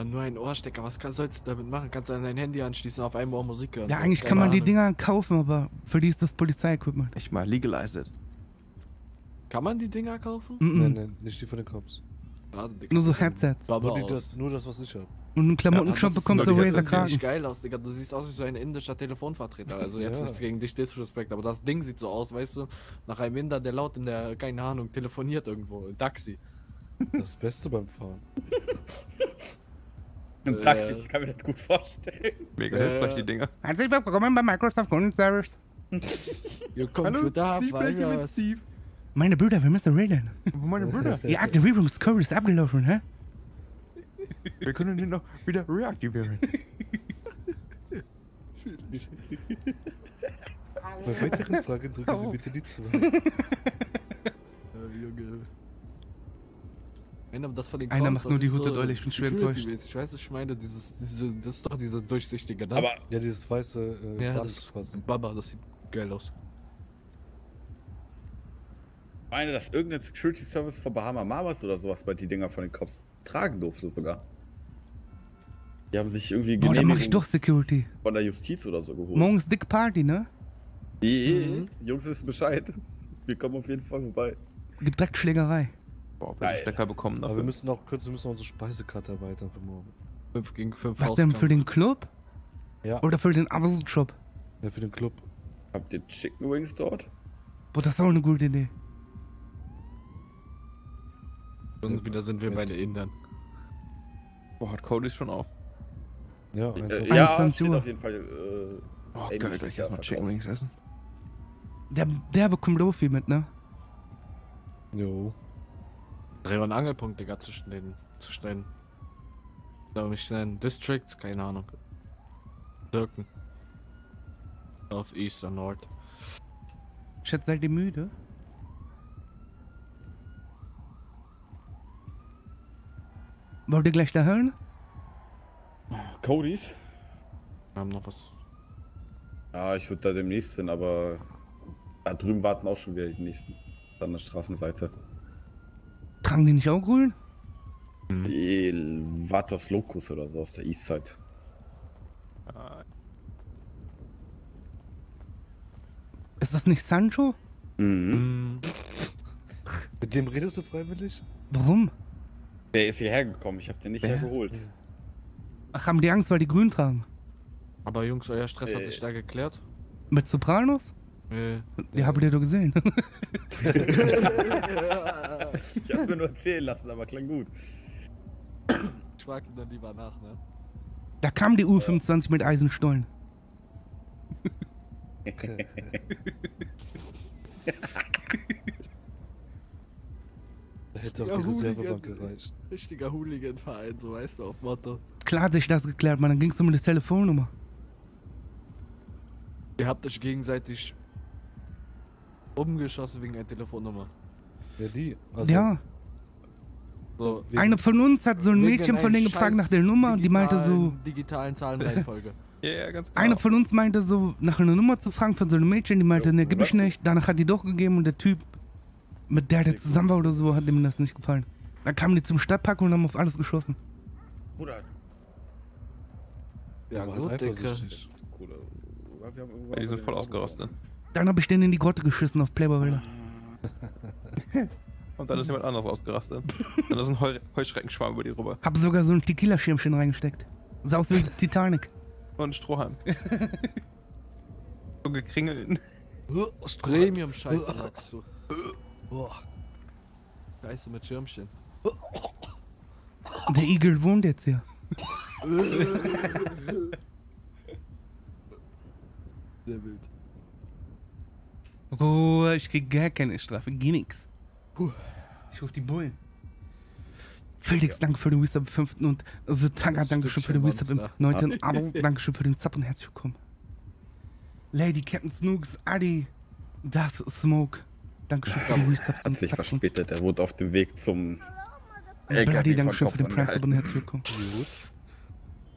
Dann nur ein Ohrstecker, was kann, sollst du damit machen? Kannst du an dein Handy anschließen, auf einem Ohr Musik hören. Ja, so, eigentlich keine kann man die Ahnung. Dinger kaufen, aber für die ist das Polizeiequipment. Ich mal legalized. Kann man die Dinger kaufen? Mhm. Nein, nein, nicht die von den Cops. Schade, Digga, Nur so das sieht Headsets. Nur, die, das, nur das, was ich hab. Und einen Ja, Klamottenshop das- bekommst das du sieht Razer Kragen. nicht geil aus, Digga. Du siehst aus wie so ein indischer Telefonvertreter. Also jetzt Ja. nichts gegen dich Disrespect, aber das Ding sieht so aus, weißt du, nach einem Inder, der laut in der, keine Ahnung, telefoniert irgendwo, im Taxi. Das Beste beim Fahren. Im Äh. Taxi, ich kann mir das gut vorstellen. Mega Äh. hilfreich, die Dinger. Herzlich willkommen bei Microsoft Kundenservice. Ihr Computer Feuer. Meine Brüder, wir müssen reden. Meine Brüder. Die Aktivierungscode ist abgelaufen, hä? Wir können ihn noch wieder reaktivieren. Bei weiteren Fragen drücken Sie bitte die 2. Äh, Junge. Nein, aber das von den Einer Cops, macht das nur die Hute so ich bin schwer enttäuscht. Ich weiß, was ich meine, dieses, diese, das ist doch diese durchsichtige, ne? Aber Ja, dieses weiße äh, ja, Band das quasi. Baba, das sieht geil aus. ich meine, dass irgendein Security Service von Bahama Mamas oder sowas bei die Dinger von den Cops tragen durfte sogar. Die haben sich irgendwie Boah, dann mach ich doch Security. von der Justiz oder so geholt. Morgens Dick Party, ne? Die Jungs wissen Bescheid. Wir kommen auf jeden Fall vorbei. Gibt direkt Schlägerei. Boah, wenn. Stecker bekommen Aber wir müssen noch kurz, wir müssen unsere Speisekarte erweitern für morgen. 5 gegen 5 Was denn, für den Club? Ja. Oder für den Shop? Ja, für den Club. Habt ihr Chicken Wings dort? Boah, das ist auch eine gute Idee. Und wieder sind wir bei den Indern. Boah, hat Cody schon auf. Ja, Äh, ja, 21 steht Uhr. auf jeden Fall. Äh, Oh, geil, gleich da erstmal Chicken. Wings essen. Der, der bekommt auch viel mit, ne? Jo. Dreh- und Angelpunkt, Digga, zwischen den, zwischen den, glaube ich, den Districts, keine Ahnung. Birken. North, East und Nord. Schätze, seid ihr müde? Wollt ihr gleich da hören? Codys? Wir haben noch was. Ja, ich würde da demnächst hin, aber da drüben warten auch schon wieder die nächsten. An der Straßenseite. Tragen die nicht auch grün? El Vatos Locus oder so aus der Eastside. Ist das nicht Sancho? Mhm. Mit dem redest du freiwillig? Warum? Der ist hierher gekommen, ich habe den nicht Wer? hergeholt. Ach, haben die Angst, weil die grün tragen? Aber Jungs, euer Stress hat Äh. sich da geklärt? Mit Sopranos? Äh. Die habt ihr doch gesehen. Ich hab's mir nur erzählen lassen, aber klang gut. Ich frag ihn dann lieber nach, ne? da kam die U25 mit Eisenstollen. Da hätte auch Ja, die Reservebank gereicht. Richtiger Hooligan-Verein, so weißt du, auf Motto. Klar hat sich das geklärt, man. Dann ging's um eine Telefonnummer. Ihr habt euch gegenseitig umgeschossen wegen einer Telefonnummer. Ja, die. Also, ja. So, Eine von uns hat so ein Mädchen von denen gefragt nach der Nummer und die meinte so. digitalen- Zahlenreihenfolge. Ja, ja, ganz genau. Einer von uns meinte so, nach einer Nummer zu fragen von so einem Mädchen, die meinte, Jo, ne, gib ich nicht. Danach hat die doch gegeben und der Typ, mit der der zusammen war oder so, hat dem das nicht gefallen. Dann kamen die zum Stadtpark und haben auf alles geschossen. Bruder, ja, Aber gut, halt Dicke. Ja, die sind voll ausgerostet. Dann habe ich den in die Grotte geschissen auf Playboy-Bilder. Und dann ist jemand anderes ausgerastet. dann ist ein Heu Heuschreckenschwarm über die rüber. Hab sogar so ein Tequila-Schirmchen reingesteckt. Sah aus wie Titanic. Und ein Strohhalm. so gekringeln. Premium-Scheiße sagst du. Scheiße mit Schirmchen. Der Igel wohnt jetzt hier. Sehr wild. Oh, ich krieg gar keine Strafe, geh nix. Ich ruf die Bullen. Felix, danke für den Wisdom 5. und also Tanga, danke schön für den Wisdom im Stückchen 9. Abo, danke schön für den Zap und herzlich willkommen. Lady, Captain Snooks, Adi, das Smoke. Dankeschön für die Resubs Hat sich verspätet. Er wurde auf dem Weg zum Bloody, LKW von Dankeschön für den Prime angehalten. und herzlich willkommen.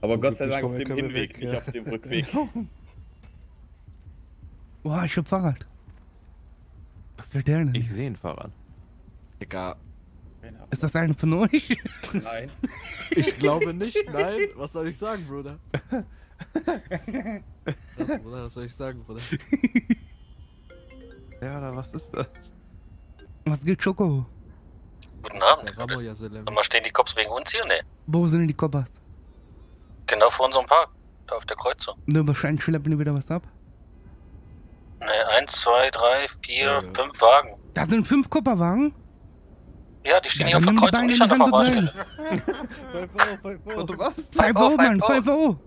Aber Gott sei Dank auf dem Hinweg, weg, nicht ja. auf dem Rückweg. Boah, ich hab Fahrrad. Was will der denn? Ich sehe ein Fahrrad. Digga, Ist das eine von euch? Nein. ich glaube nicht, nein. Was soll ich sagen, Bruder? Was, Bruder, was soll ich sagen, Bruder? Ja, oder was ist das? Was geht, Schoko? Guten Abend. Und mal stehen die Cops wegen uns hier? Ne. Wo sind denn die Koppers? Genau vor unserem Park. Da auf der Kreuzung. Ne, wahrscheinlich schleppen die wieder was ab. Ne, eins, zwei, drei, vier, Ja, ja. fünf Wagen. Da sind fünf Kupperwagen. Ja, die stehen Ja, hier auf der Kreuzung, in an die der was? 5 oh, Euro, Mann, five 5 Euro.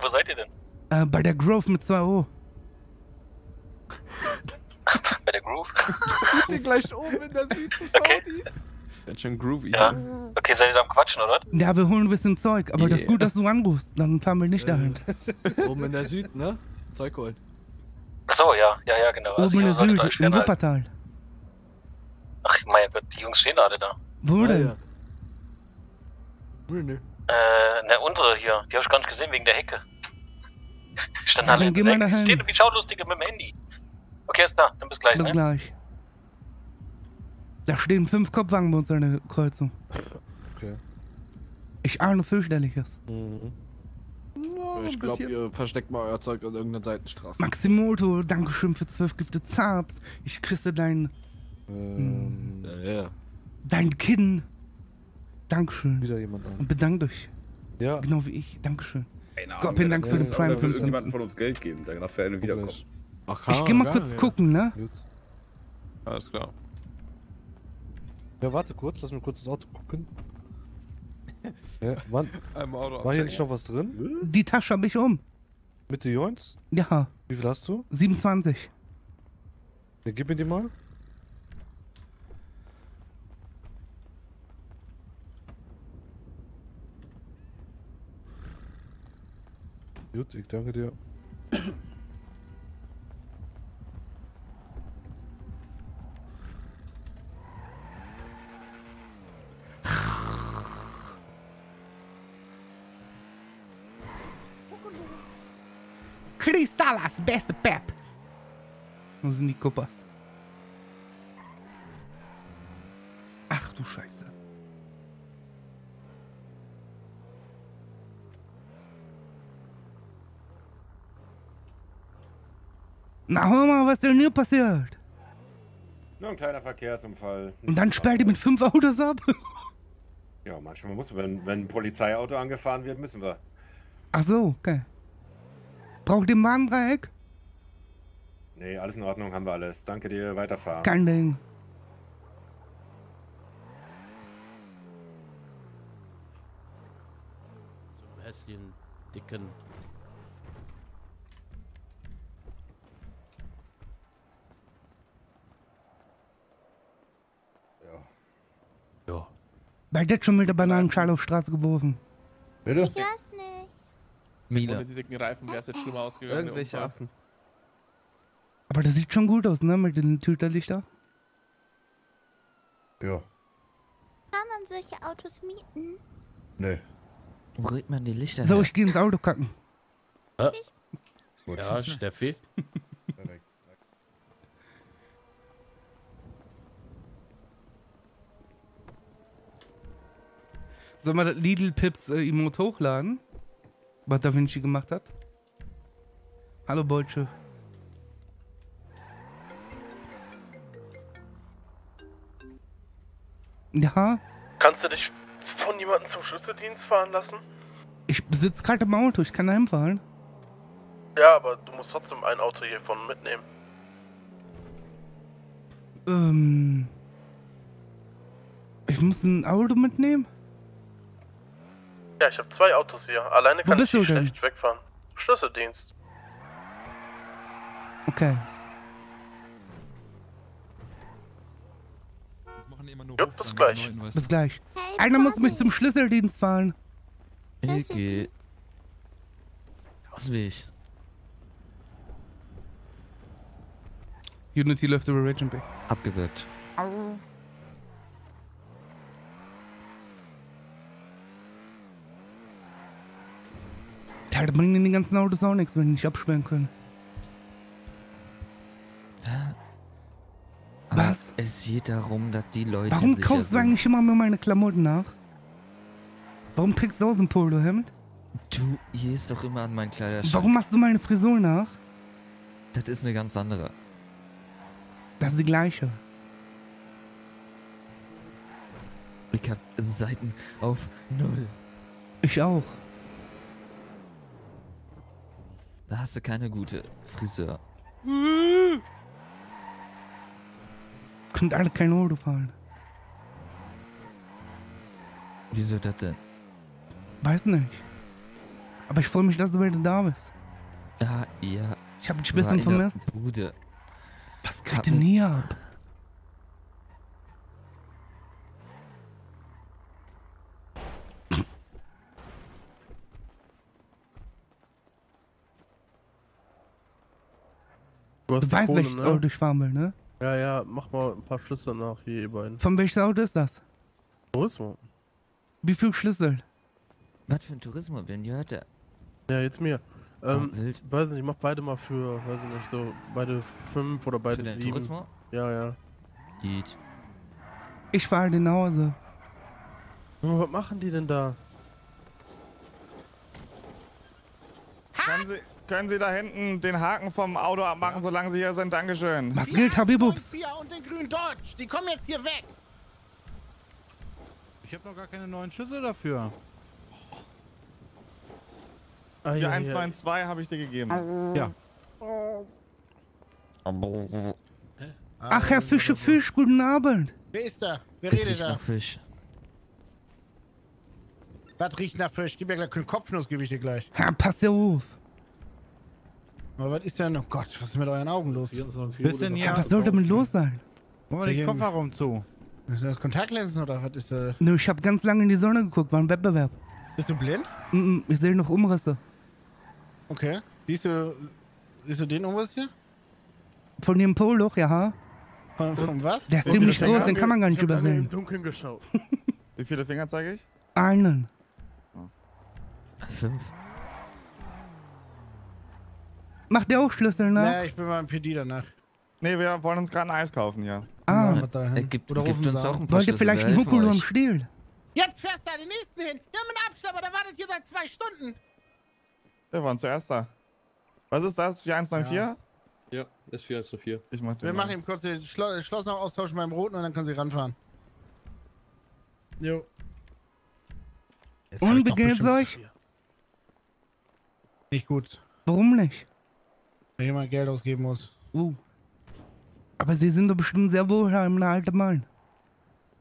Wo seid ihr denn? Äh, bei der Grove mit 2 Euro. Bei der Groove? Die gleich oben in der Süd zu Okay. Ganz schön groovy. Ja. Okay, seid ihr da am Quatschen, oder? Ja, wir holen ein bisschen Zeug, aber das ist Yeah. gut, dass du anrufst. Dann fahren wir nicht dahin. Oben in der Süd, ne? Zeug holen. Ach so, ja, ja, ja, genau. Also Oben in der Süd, im fernhalten. Wuppertal. Ach, mein Gott, die Jungs stehen alle da. Wo Ah, denn? ja. Nö, nö. Äh, ne, unsere hier. Die hab ich gar nicht gesehen wegen der Hecke. Die standen Ja, alle dann in geh der mal Hecke. Stehen wie Schaulustige mit dem Handy. Okay, ist da. Dann bis gleich, Bis ne? gleich. Da stehen fünf Kopfwagen bei uns an der Kreuzung. Okay. Ich ahne fürchterliches. Mhm. Ich glaube, ihr versteckt mal euer Zeug an irgendeiner Seitenstraße. Maximoto, Dankeschön für zwölf Gifte Zaps. Ich küsse dein, Ähm, Ja, ja. dein Kinn. Dankeschön. wieder jemand an. Und bedankt euch. Ja, Genau wie ich. Dankeschön. Keine Scorpion, Dank wer für den Prime aber will 55. irgendjemand von uns Geld geben, der darf für eine wiederkommen. gleich. Ach, Ich geh mal kurz ja. gucken, ne? Gut. Alles klar. Ja, warte kurz, lass mir kurz das Auto gucken. Ja, wann, war hier nicht noch was drin? Die Tasche hab ich um. Mit den Joints? Ja, Wie viel hast du? 27. Ja, gib mir die mal. Gut, ich danke dir. Beste Pep. Wo sind die Kuppers? Ach du Scheiße. Na hör mal, was denn hier passiert? Nur ein kleiner Verkehrsunfall. Und dann sperrt ihr mit fünf Autos ab? Ja, manchmal muss, wenn, wenn ein Polizeiauto angefahren wird, müssen wir. Ach so, okay. Braucht ihr Warndreieck? Nee, alles in Ordnung, haben wir alles. Danke dir, weiterfahren. Kein Ding. Zum hässlichen, dicken. Ja. Bei der schon mit der Bananenschale auf Straße geworfen. Bitte? Ich nicht. Mila. Ohne die dicken Reifen wäre es jetzt schlimmer ausgegangen. Irgendwelche. Affen. Aber das sieht schon gut aus, ne? Mit den Tüterlichter. Ja, Kann man solche Autos mieten? ne. Wo regt man die Lichter So, her? ich gehe ins Auto kacken. Hä? Gut. Ja, Steffi. Sollen wir das Lidl Pips äh, Emote hochladen? Was Da Vinci gemacht hat? Hallo Bolsche. Ja, Kannst du dich von jemandem zum Schlüsseldienst fahren lassen? ich sitze gerade im Auto, ich kann da hinfahren. Ja, aber du musst trotzdem ein Auto hiervon mitnehmen. Ähm. Ich muss ein Auto mitnehmen? Ja, ich habe zwei Autos hier. Alleine kann ich denn? schlecht wegfahren. Schlüsseldienst. Okay. Gut, bis gleich. Bis gleich. Hey, Einer muss mich zum Schlüsseldienst fahren. Iggy. Ausweg. Unity läuft über Rage Bay. Abgewirkt. Ja, da bringen die ganzen Autos auch nichts, wenn die nicht absperren können. Aber es geht darum, dass die Leute Warum kaufst du eigentlich immer mir meine Klamotten nach? Warum trägst du auch so ein Polohemd? Du gehst doch immer an meinen Kleiderschrank. Warum machst du meine Frisur nach? Das ist eine ganz andere. Das ist die gleiche. Ich hab Seiten auf null. Ich auch. Da hast du keine gute Friseur. Könnt alle kein Auto fahren. Wieso das denn? Weiß nicht. Aber ich freue mich, dass du wieder da bist. Ja, ja. Ich hab dich ein bisschen vermisst. Bude. Was geht denn hier ab? Du, hast Du die weißt, Kohle, welches ne? Auto ich fahren will, ne? Ja, ja, mach mal ein paar Schlüssel nach hier, ihr beiden. Von welches Auto ist das? Turismo. Wie viel Schlüssel? Was für ein Tourismus? Wen gehört der? Ja, jetzt mir. Ähm, wild. weiß nicht, ich mach beide mal für, weiß ich nicht, so beide fünf oder beide den sieben. Ja, ja. Geht. Ich fahre den nach Hause. Was machen die denn da? Können Sie, können Sie da hinten den Haken vom Auto abmachen, solange Sie hier sind? Dankeschön. Was gilt, Habibubs? Vier und den grünen Dodge. Die kommen jetzt hier weg. Ich habe noch gar keine neuen Schlüssel dafür. Ah, Die ja, 192 habe ich dir gegeben. Ja. Ach, Herr Fische Fisch, guten Abend. Wer ist da? Wer redet da? nach Fisch. Was riecht nach Fisch? Gib mir gleich einen Kopfnuss, gebe ich dir gleich. Ja, pass ja auf. Aber was ist denn? Oh Gott, was ist mit euren Augen los? Bisschen Ja, hier. was soll damit los sein? Machen wir den Kofferraum zu. Sind das Kontaktlinsen oder was ist äh Nö, ich habe ganz lange in die Sonne geguckt, war ein Wettbewerb. Bist du blind? Mm, mm, Ich sehe noch Umrisse. Okay. Siehst du, siehst du den Umriss hier? Von dem Poloch, ja. Von, von was? Der ist ziemlich groß, Finger? den kann man gar nicht ich hab lange im übersehen. Dunkeln geschaut. Wie viele Finger zeige ich? Einen. Fünf. Macht der auch Schlüssel, ne? Nee, ich bin beim PD danach. Nee, wir wollen uns gerade ein Eis kaufen hier. Ah, Ja. Er gibt, Oder gibt uns auch an. ein paar wollt ihr vielleicht einen euch. Stiel? Jetzt fährst du den nächsten hin. Wir haben einen Abschlepper, der wartet hier seit zwei Stunden. Wir waren zuerst da. Was ist das? 4194? Ja, S4104. Ich mach den Wir mal. machen ihm kurz das Schlo Schloss noch austauschen beim Roten und dann können sie ranfahren. Jo. Bestimmt- euch? Nicht gut. Warum nicht? Wenn jemand Geld ausgeben muss. Uh. Aber Sie sind doch bestimmt sehr wohlhabender alter Mann.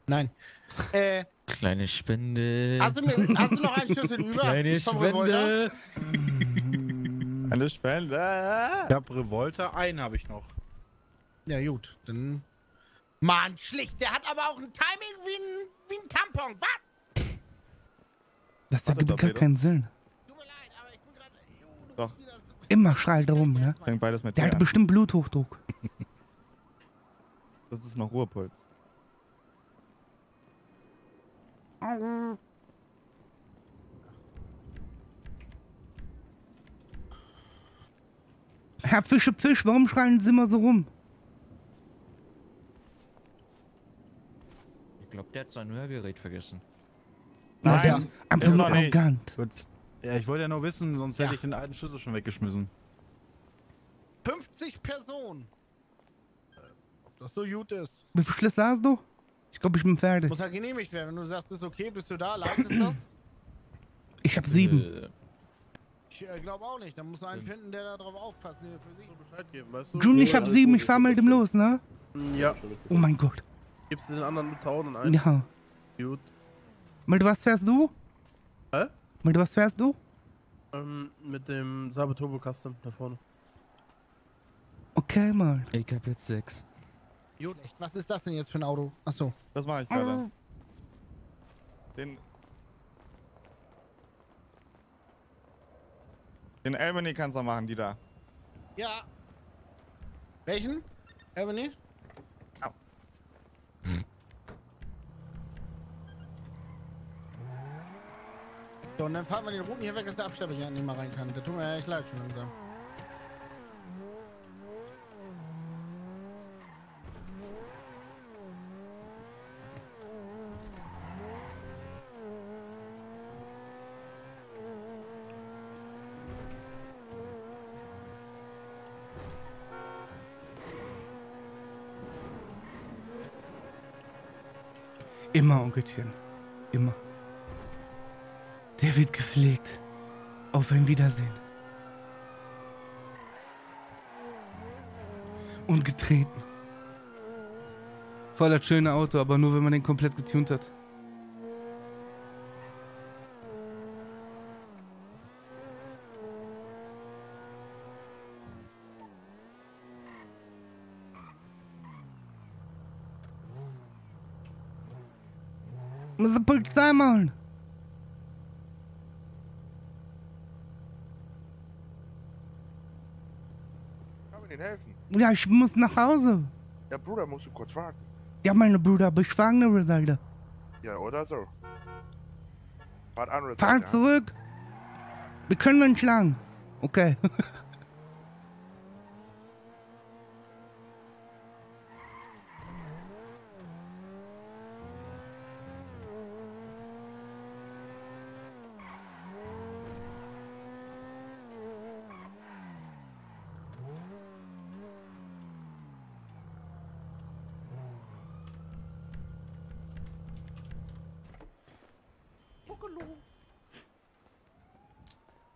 Nein. Äh, Kleine Spende. hast du, mir, hast du noch einen Schlüssel über? Kleine? Spende. Eine Spende. Ich hab Revolter, einen habe ich noch. Ja, gut. Dann. Mann, schlicht. Der hat aber auch ein Timing wie ein, wie ein Tampon. Was? Das ergibt gar keinen Sinn. Tut mir leid, aber ich bin gerade. Doch, Immer schreit er rum, ne? fängt beides mit Der hat an. bestimmt Bluthochdruck. Das ist noch Ruhepuls. Herr Fische Fisch, warum schreien Sie immer so rum? Ich glaube, der hat sein Hörgerät vergessen. Na, der Nein, ist einfach ist nur noch nicht. arrogant. Gut. Ja, ich wollte ja nur wissen, sonst Ja. hätte ich den alten Schlüssel schon weggeschmissen. 50 Personen. Ob das so gut ist. Wie viele Schlüssel hast du? Ich glaube, ich bin fertig. Muss halt genehmigt werden. Wenn du sagst, ist okay, bist du da, leitest das? Ich habe sieben. Äh, Ich äh, glaube auch nicht. Dann muss man einen finden, der da drauf aufpasst. Nee, für sich. Bescheid geben, weißt du? Jun, ich habe sieben, ich fahr gut, dem los, ne? Ja. Oh mein Gott. Gibst du den anderen mit Tauen und ein? Ja. Gut. Mit was fährst du? Hä? Mit was fährst du? Ähm, mit dem Saber Turbo Custom da vorne. Okay, mal. ich hab jetzt sechs. Schlecht. Was ist das denn jetzt für ein Auto? Achso. Das mache ich gerade. Den. Den Albany kannst du machen, die da. Ja. Welchen? Ebony? Au. So, und dann fahren wir den Roten hier weg, dass der Absterber hier nicht mal rein kann. Der tut mir ja echt leid schon langsam. Immer, Onkelchen. Immer. Der wird gepflegt. Auf ein Wiedersehen. Und getreten. Voll das schöne Auto, aber nur wenn man den komplett getunt hat. Muss die Polizei machen. Kann man Ihnen helfen? Ja, ich muss nach Hause. Ja, Bruder, musst du kurz warten. Ja, meine Brüder, Beschwangene, sagt er. Ja, oder so. Fahrt Seite, ja? zurück. Wir können uns schlagen. Okay.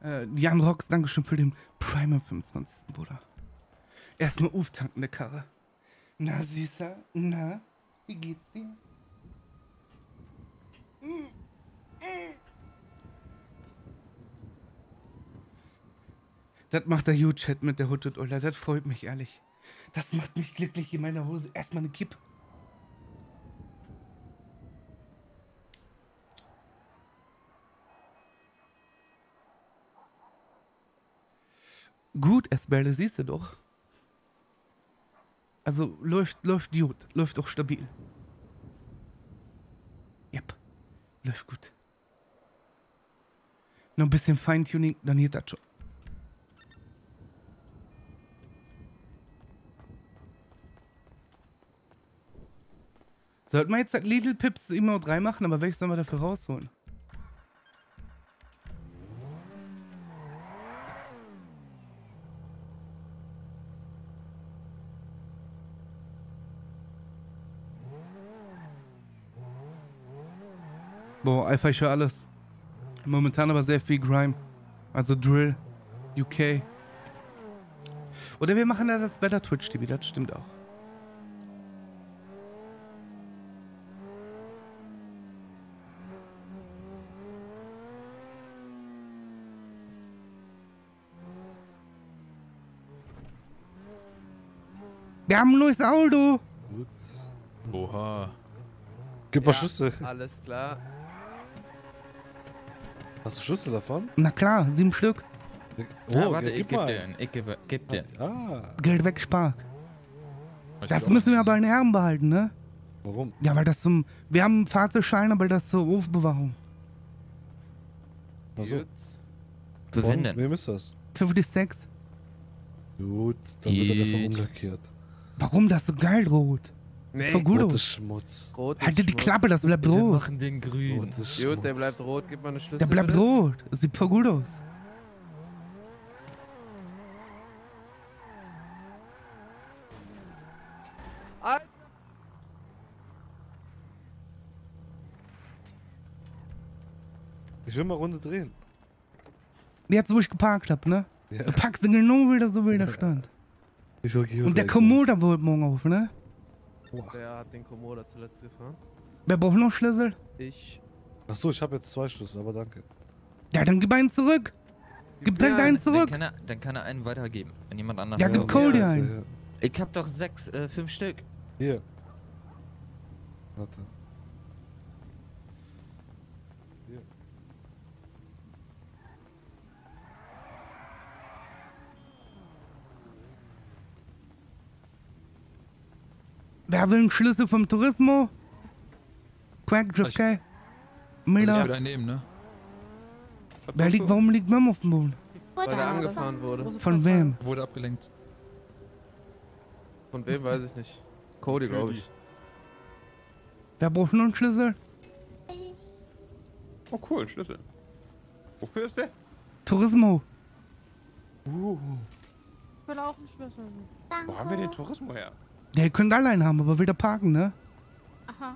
Äh, Jan Rocks, Dankeschön für den Prime am 25. Bruder. Erstmal auftanken, der Karre. Na, Süßer, na, wie geht's dir? Das macht der U-Chat mit der Hut und Ulla, das freut mich ehrlich. Das macht mich glücklich in meiner Hose. Erstmal eine Kippe. Gut, Esmeralda, siehst du doch. Also läuft, läuft gut, läuft auch stabil. Yep, läuft gut. Noch ein bisschen Feintuning, dann geht das schon. Sollten wir jetzt das Little Pips immer 3 machen, aber welches sollen wir dafür rausholen? Boah, Alpha, ich höre alles. Momentan aber sehr viel Grime. Also Drill, UK. Oder wir machen das als Better Twitch TV, das stimmt auch. Wir haben ein neues Auto. Oha. Gib mal Ja, Schlüssel. Alles klar. Hast du Schlüssel davon? Na klar, sieben Stück. Oh, ja, warte, gib ich geb dir einen. Ich geb, geb dir. Ah. Geld wegspart. Ich Das müssen wir aber in Ehren behalten, ne? Warum? Ja, weil das zum. Wir haben einen Fahrzeugschein, aber das zur Aufbewahrung. Achso. Für wen denn? Wem ist das? 56. Gut, dann wird er Gut. umgekehrt. Warum das so geil rot? Nee. Voll gut Rotes aus. Schmutz. Rot ist Haltet die. Klappe, das bleibt Wir rot. machen den grün. Rotes Gut, der bleibt rot. Gib mal eine Schlüssel. Der bleibt bitte. rot. Das sieht voll gut aus. Alter. Ich will mal Runde drehen. Jetzt, wo ich geparkt hab, ne? Ja. Du packst den genau wieder so, wie der stand. Ich will hier Und der Komoda wollte morgen auf, ne? Wer hat den Komoda zuletzt gefahren? Wer braucht noch Schlüssel? Ich. Achso, ich habe jetzt zwei Schlüssel, aber danke. Ja, dann gib einen zurück. Gib direkt einen Dann zurück. kann, er, dann kann er einen weitergeben, wenn jemand anders Ja, gib Cody Ja, einen. ja. Ich hab doch sechs, äh, fünf Stück. Hier. Warte. Hier. Wer will einen Schlüssel vom Turismo? Quack, okay? Also ich Miller. würde einen nehmen, ne? Wer liegt, warum liegt Mom auf dem Boden? Weil er angefahren wurde. Von wem? Wurde abgelenkt. Von wem weiß ich nicht. Cody, glaube ich. Wer braucht nur einen Schlüssel? Oh cool, Schlüssel. Wofür ist der? Turismo. Uh. Ich will auch einen Schlüssel. Wo haben wir den Tourismus her? Der könnte allein haben, aber wieder parken, ne? Aha.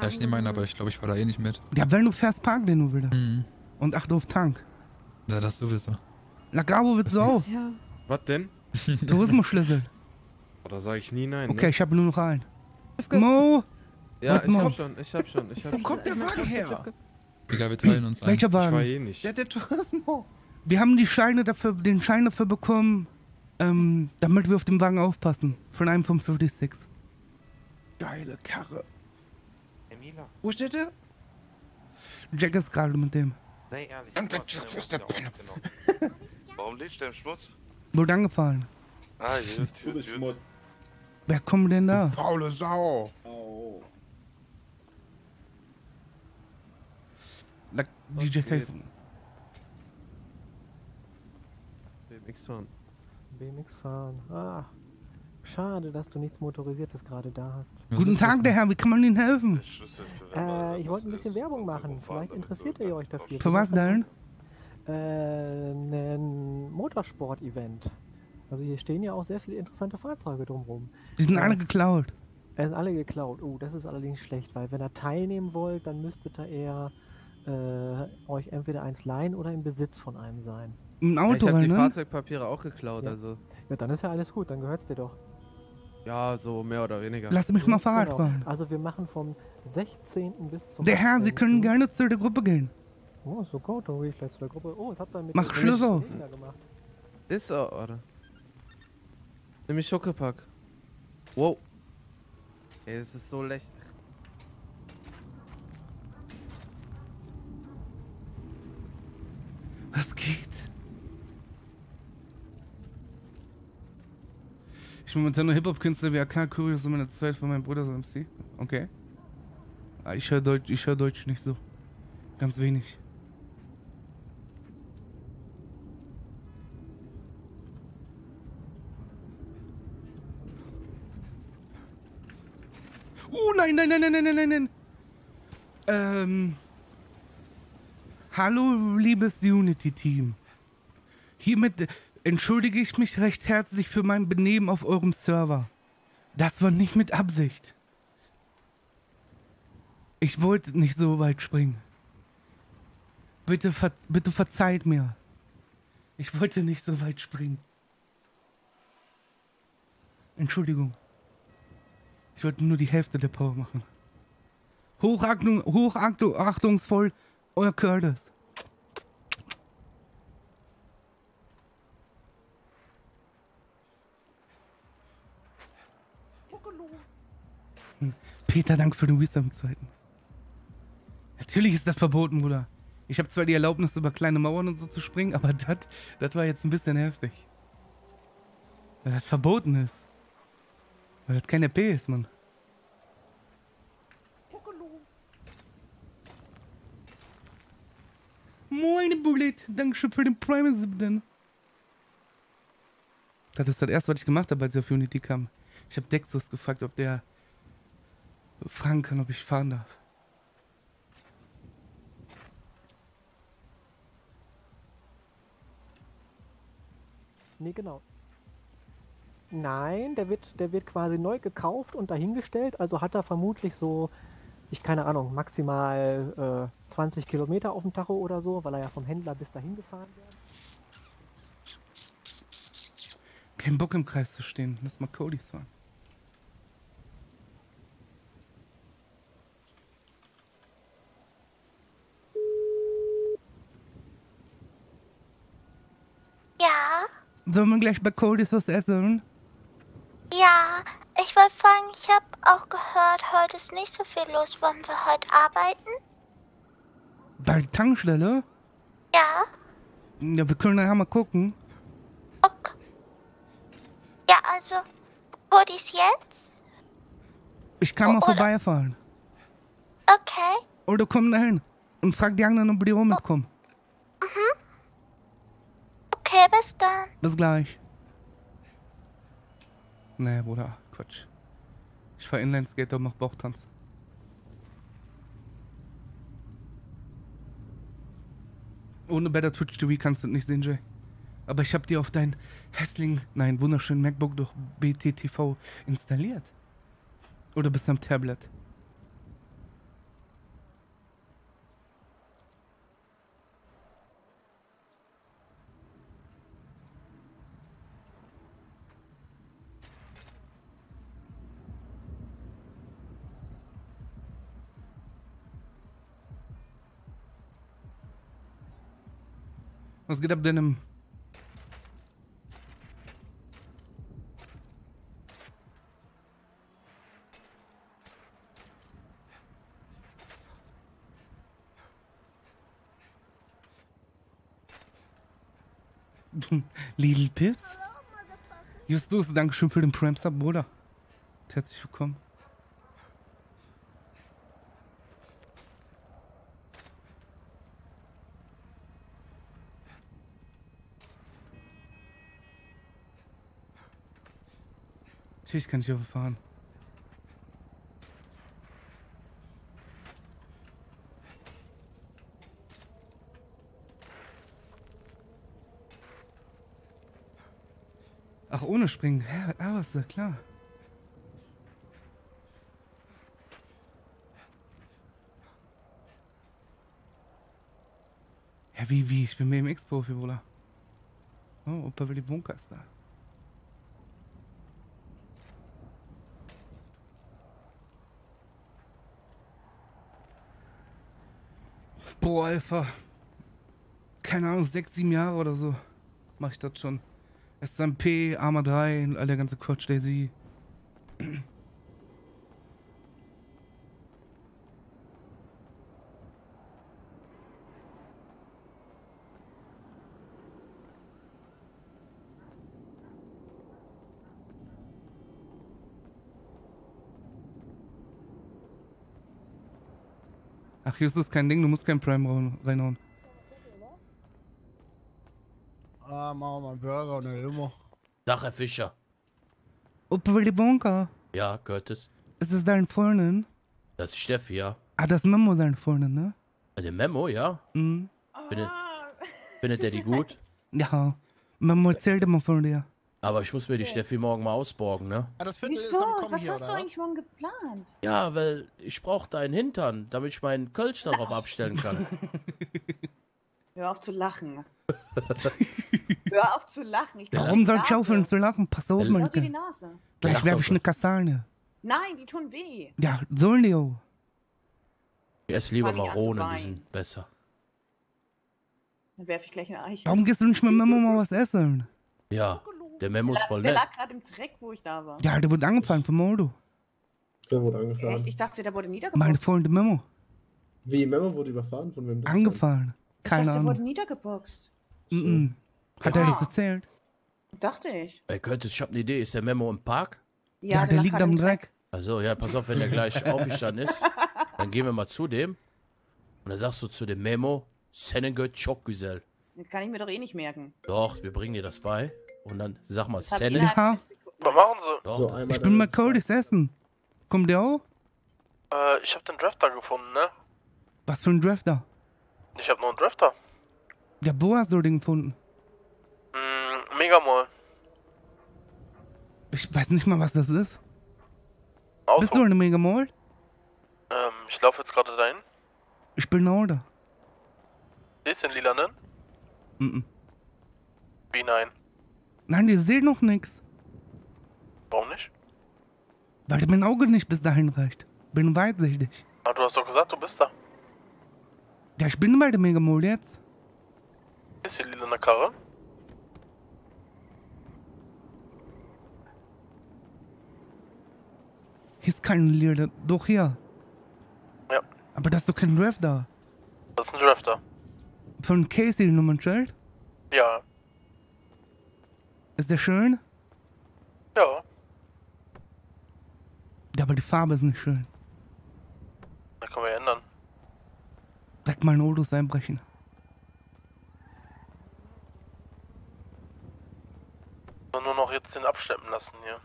Ja, ich nehme einen, aber ich glaube, ich fahre da eh nicht mit. Ja, wenn du fährst, park den nur wieder. Mhm. Und achte auf Tank. Ja, das sowieso. Lagabo wird so. Ja. Was denn? Tourismusschlüssel. Oh, da sage ich nie nein. Okay, ne? ich habe nur noch einen. Mo! Ja, Was, ich Mo? hab schon, ich hab schon, ich hab Wo schon. kommt der Wagen her? Egal, wir teilen uns ein. Welcher Wagen? Ich war eh nicht. Ja, der Turismo. Wir haben die Scheine dafür, den Schein dafür bekommen, ähm, damit wir auf den Wagen aufpassen. Von einem vom 56. Geile Karre. Emila, Wo steht der? Jack ist gerade mit dem. nee, ehrlich. Danke, was Jack, ist der Penner. Warum liegt der im Schmutz? Wurde angefallen. Ah, gut, gut, gut. Schmutz. Wer kommt denn da? Faule Sau. Oh. La DJ geht? Telefon. BMX fahren. BMX fahren. Ah, schade, dass du nichts Motorisiertes gerade da hast. Guten Tag, der Herr, wie kann man Ihnen helfen? Äh, ich wollte ein bisschen Werbung machen. Vielleicht interessiert ihr euch dafür. Für was denn? Äh, ein Motorsport-Event. Also hier stehen ja auch sehr viele interessante Fahrzeuge drumherum. Die sind Äh, alle geklaut. Er sind alle geklaut. Oh, das ist allerdings schlecht, weil wenn ihr teilnehmen wollt, dann müsstet ihr eher äh, euch entweder eins leihen oder im Besitz von einem sein. Ein Ja, Auto, ich hab die ne? Fahrzeugpapiere auch geklaut, Ja. also. Ja, dann ist ja alles gut, dann gehört's dir doch. Ja, so mehr oder weniger. Lass mich mal Fahrrad Genau. fahren. Also wir machen vom 16. bis zum Der Herr, Sie 18.. können gerne zu der Gruppe gehen. Oh, so gut, dann gehe ich gleich zu der Gruppe. Oh, was habt ihr mit Mach da gemacht? Ist er, oder? Nämlich Schokopack. Wow. Ey, das ist so lächerlich. Was geht? Ich bin momentan nur Hip-Hop-Künstler wie AK, Kurios und meine Zeit von meinem Bruder so MC. Okay. Ah, Ich höre Deutsch, ich höre Deutsch nicht so. Ganz wenig. Oh nein, nein, nein, nein, nein, nein, nein, nein. Ähm. Hallo, liebes Unity-Team. Hiermit entschuldige ich mich recht herzlich für mein Benehmen auf eurem Server. Das war nicht mit Absicht. Ich wollte nicht so weit springen. Bitte, ver bitte verzeiht mir. Ich wollte nicht so weit springen. Entschuldigung. Ich wollte nur die Hälfte der Power machen. Hochachtung, hochachtungsvoll, euer Curtis. Hm. Peter, danke für den Wisdom zweiten. Natürlich ist das verboten, Bruder. Ich habe zwar die Erlaubnis, über kleine Mauern und so zu springen, aber das das war jetzt ein bisschen heftig. Weil das verboten ist. Weil das keine P ist, Mann. Moin, Bullet. Dankeschön für den Prime 7. Das ist das erste, was ich gemacht habe, als ich auf Unity kam. Ich habe Dexus gefragt, ob der fragen kann, ob ich fahren darf. Nee, genau. Nein, der wird, der wird quasi neu gekauft und dahingestellt. Also hat er vermutlich so, ich keine Ahnung, maximal äh, 20 Kilometer auf dem Tacho oder so, weil er ja vom Händler bis dahin gefahren wird. Kein Bock im Kreis zu stehen. Lass mal Codys fahren. Ja, Sollen wir gleich bei Codys was essen? ja. Ich wollte fragen, ich habe auch gehört, heute ist nicht so viel los. Wollen wir heute arbeiten? Bei der Tankstelle? Ja. Ja, wir können nachher mal gucken. Ja, also, wo ist jetzt? Ich kann mal Oder- vorbeifahren. Okay. Oder komm dahin und frag die anderen, ob die auch mitkommen. Mhm. Okay, bis dann. Bis gleich. Nee, Bruder, Quatsch. Ich fahr Inlineskater und mach Bauchtanz. Ohne Better Twitch TV kannst du nicht sehen, Jay. Aber ich hab dir auf dein hässlichen, nein, wunderschönen MacBook durch BTTV installiert. Oder bist du am Tablet? Was geht ab deinem? Little Pips? Justus, Dankeschön für den Sub, Bruder. Herzlich willkommen. Natürlich kann ich überfahren. Ach, ohne Springen. Hä? Ah, was ist da klar. Ja, wie, wie? Ich bin BMX-Profi, Bruder. Oh, Opa Willy Bunker ist da. Pro Alpha. Keine Ahnung, sechs, sieben Jahre oder so. Mach ich das schon. SMP, Arma 3 und all der ganze Quatsch, der sie. Ach, Justus, kein Ding, du musst kein Prime reinhauen. Ah, machen wir mal einen Burger und eine Limo. Dach, Herr Fischer. Bunker. Ja, Curtis. Ist das deine Freundin? Das ist Steffi, ja. Ah, das ist Memo deine Freundin, ne? Eine Memo, ja. Mhm. Findet, findet er die gut? Ja. Memo erzählt immer von dir. Aber ich muss mir die Steffi morgen mal ausborgen, ne? Ah, das Viertel Wieso? ist am Kommen Was hier, hast du was? eigentlich morgen geplant? Ja, weil ich brauche deinen Hintern, damit ich meinen Kölsch darauf abstellen kann. Hör auf zu lachen. Hör auf zu lachen. Ich Warum soll ich aufhören zu lachen? Pass auf, Ich hau dir die Mann. Nase. Gleich werfe ich eine Kastanie. Nein, die tun weh. Ja, sollen die auch. Ich esse lieber Maronen, die sind besser. Dann werfe ich gleich eine Eiche. Warum gehst du nicht mit Memo mal was essen? Ja, der Memo ist voll Der nett. lag gerade im Dreck, wo ich da war. Ja, der wurde angefahren vom Auto. Wer wurde angefahren? Echt? Ich dachte, der wurde niedergebrochen. Meine Freundin Memo. Wie, Memo wurde überfahren? Von wem das denn? Angefahren. Ich Keine dachte, der wurde Ahnung. niedergeboxt. Mhm. Hat er das erzählt? Dachte ich. Ey, Curtis, ich hab eine Idee. Ist der Memo im Park? Ja, Ja, der der liegt am im Dreck. Also, ja, pass auf, wenn der gleich aufgestanden ist, dann gehen wir mal zu dem. Und dann sagst du zu dem Memo, Senegal Chokgüsel. Das kann ich mir doch eh nicht merken. Doch, wir bringen dir das bei. Und dann sag mal, ich Ja. Was machen sie? Doch, So, Ich bin mal Codys Essen. Kommt der auch? Äh, ich hab den Drafter gefunden, ne? Was für ein Drafter? Ich hab noch einen Drafter. Ja, wo hast du den gefunden? Mm, Megamall. Ich weiß nicht mal, was das ist. Auto. Bist du eine Mega Mall? Ähm, ich laufe jetzt gerade dahin. Ich bin Order. Siehst du den lilanen? Mhm. Wie nein? Nein, die sehen noch nichts. Warum nicht? Weil mein Auge nicht bis dahin reicht. Bin weitsichtig. Ah, du hast doch gesagt, du bist da. Ja, ich bin bei der Mega Mall jetzt. Ist die lilane Karre? Hier ist kein Leader. Doch hier. Ja. Aber das ist doch kein Drafter. Das ist ein Drafter. Von Casey Nummernschild. Ja. Ist der schön? Ja. Ja, aber die Farbe ist nicht schön. Da können wir ja ändern. Sag mal Nodus einbrechen. Nur nur noch jetzt den abschleppen lassen hier.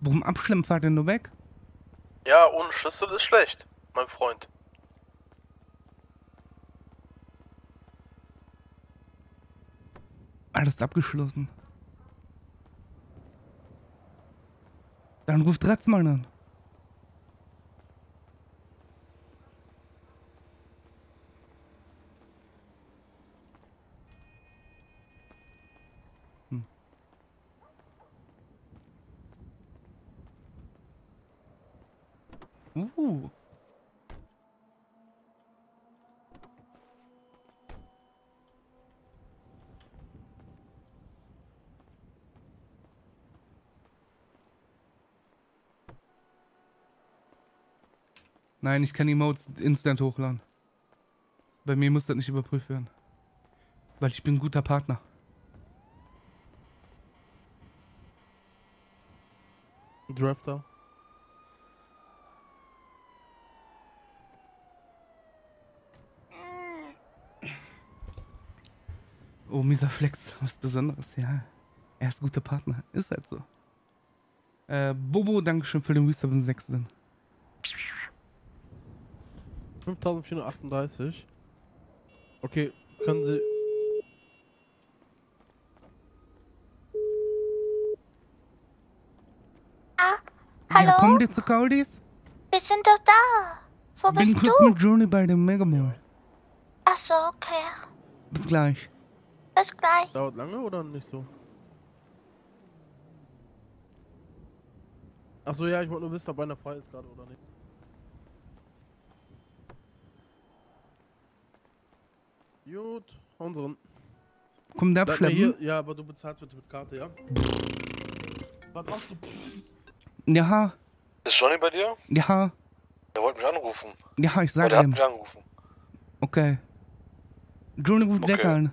Warum abschlemmen fahrt ihr nur weg? Ja, ohne Schlüssel ist schlecht, mein Freund. Alles abgeschlossen. Dann ruft Ratzmann an. Hm. Uh. Nein, ich kann Emotes instant hochladen. Bei mir muss das nicht überprüft werden. Weil ich bin ein guter Partner. Drafter. Oh, mieser Flex, was Besonderes, ja. Er ist ein guter Partner, ist halt so. Äh, Bobo, Dankeschön für den Resub 6. 5438. Okay, können Sie. Hallo? Ja, kommen die zu Caldis? Wir sind doch da. Wo Bin bist kurz du? mit Johnny bei dem Megamall. Ach so, okay. Bis gleich. Bis gleich. Dauert lange oder nicht so? Achso, ja, ich wollte nur wissen, ob einer frei ist gerade oder nicht. Gut, unseren. Kommen die Bleib mal abschleppen? Hier, ja, aber du bezahlst bitte mit Karte, ja? Was machst du? Ja, Ist Johnny bei dir? ja, Der wollte mich anrufen. ja, ich sag der hat ihm. mich angerufen. Okay. Johnny ruft Okay. Jack an.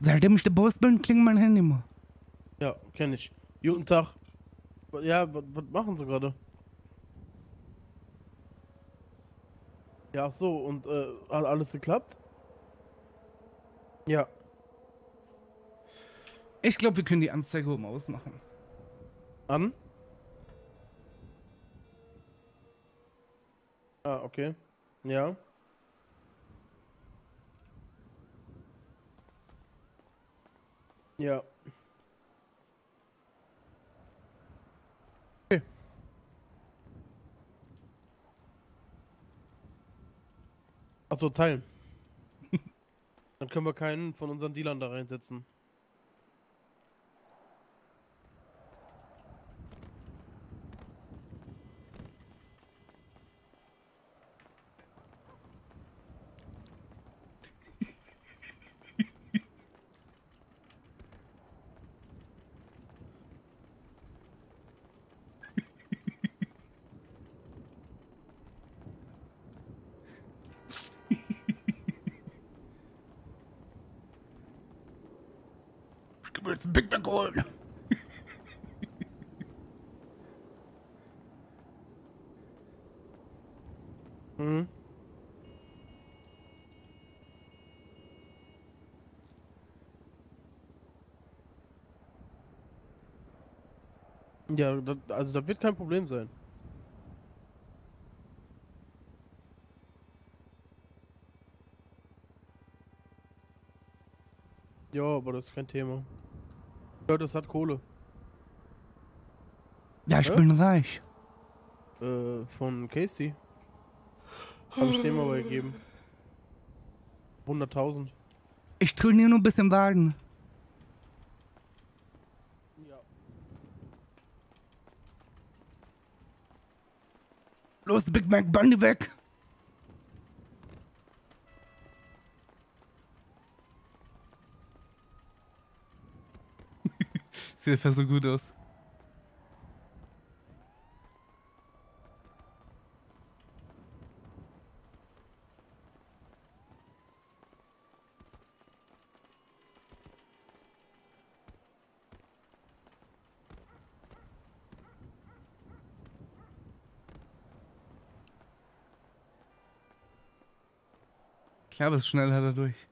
Seitdem ich der Boss bin, klingt mein Handy mal. Ja, kenn ich. Guten Tag. Ja, was machen Sie gerade? Ja, ach so, und äh, hat alles geklappt? Ja. Ich glaube, wir können die Anzeige oben ausmachen. An? Ah, okay. Ja. Ja. Achso, teilen. Dann können wir keinen von unseren Dealern da reinsetzen. Jetzt einen Big Mac holen. Mhm. Ja, das, also das wird kein Problem sein. Ja, aber das ist kein Thema. Das hat Kohle. Ja, ich Hä? bin reich. Äh, von Casey. Hab ich dem mal gegeben. 100.000. Ich trainiere nur ein bisschen Wagen. Ja. Los, Big Mac Bunny weg. sieht einfach so gut aus. Klar, bist schnell hat er durch.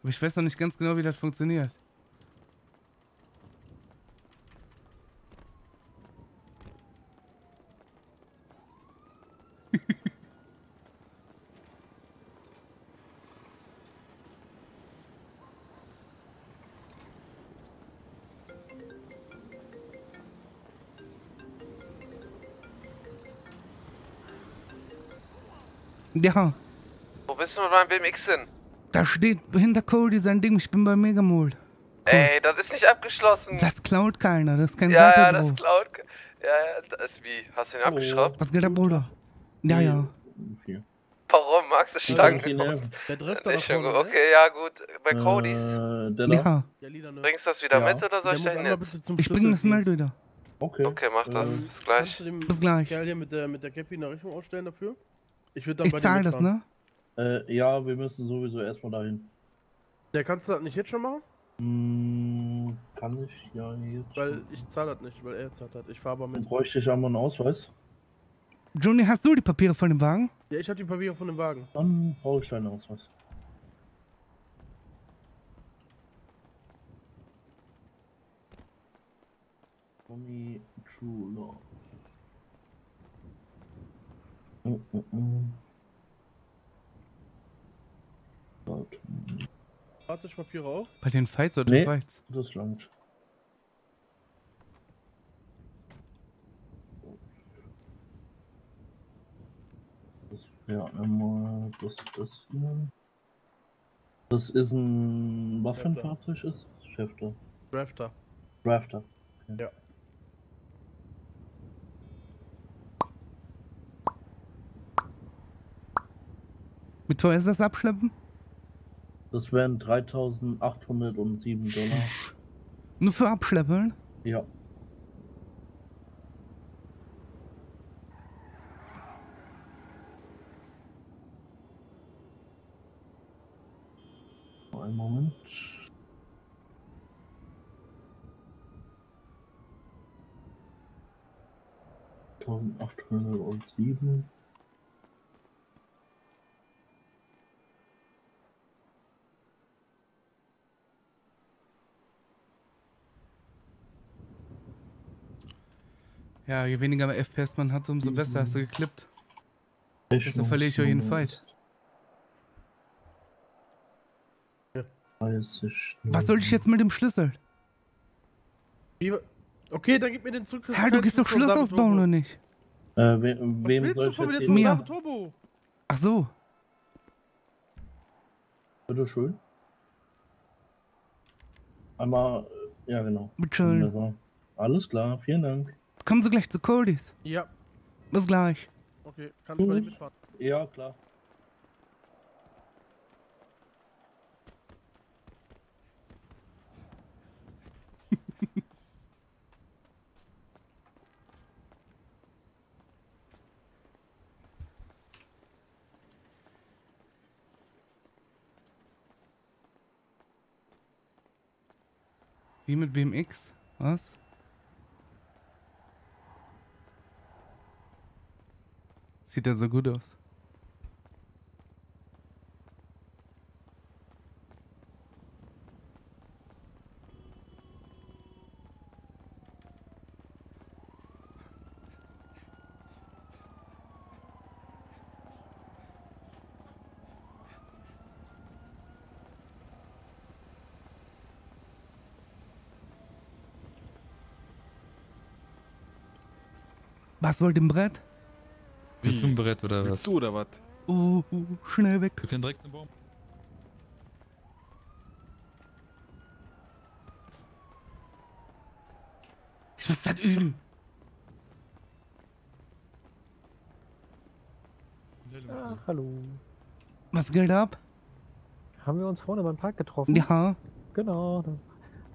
Aber ich weiß noch nicht ganz genau, wie das funktioniert. Ja, Wo bist du mit meinem BMX hin? da steht hinter Cody sein Ding, ich bin bei Megamold. Ey, das ist nicht abgeschlossen. Das klaut keiner, das ist kein ja, ja, das klaut. Ja, ja, das ist wie. Hast du ihn abgeschraubt? Was geht ab, Bruder? Ja, ja. Warum? Magst du Stangen? Der trifft Nicht schon gut. Okay, ja, gut. Bei Codys. Ja. Bringst du das wieder Ja. mit oder soll ich Der da muss hin jetzt? Ich bring das Meld Schlüsseldienst. wieder. Okay. Okay, mach das. Äh, Bis gleich. Kannst du dem Bis gleich. Kerl hier mit der, mit der Cappy eine Rechnung ausstellen dafür? Ich würde dann Ich bei dir zahl das, ne? Äh, ja, wir müssen sowieso erstmal dahin. Ja, kannst du das nicht jetzt schon machen? Hm, kann ich ja jetzt. Weil ich zahle das nicht, weil er zahlt hat. Ich fahre aber Dann mit. bräuchte ich einmal einen Ausweis. Johnny, hast du die Papiere von dem Wagen? Ja, ich habe die Papiere von dem Wagen. Dann brauche ich deinen Ausweis. Tommy True Law. Mm. Fahrzeugpapiere auch? Bei den Fights oder Nee, Fights? das langt. Das wäre einmal das, das hier. Das ist ein Waffenfahrzeug, ist Schäfter. Drafter. Rafter. Okay. Ja. Wie teuer ist das Abschleppen? Das wären 3807 Dollar. Nur für Abschleppen? Ja. Einen Moment. Achthundertsieben. Ja, je weniger FPS man hat, umso besser hast du geklippt. Deshalb verliere ich ja jeden Fight. 30. Was soll ich jetzt mit dem Schlüssel? Wie, okay, dann gib mir den zurück. Hä, du gehst doch Schloss ausbauen oder nicht? Äh, we Was wem willst soll du ich von mir jetzt Mir. Turbo? Ach so. Bitte schön. Einmal, äh, ja genau. Bitteschön. Wunderbar. Alles klar, vielen Dank. Kommen Sie gleich zu Coldys. Ja. Bis gleich. Okay, kann ich bei dir mitfahren? Ja, klar. Wie mit BMX? Was? Sieht ja so gut aus. Was soll dem Brett? Bist du ein Brett oder was? Willst du oder was? Uh, uh, schnell weg. Wir können direkt zum Baum. Ich muss das üben. Ah, hallo. Was geht ab? Haben wir uns vorne beim Park getroffen? Ja. Genau, da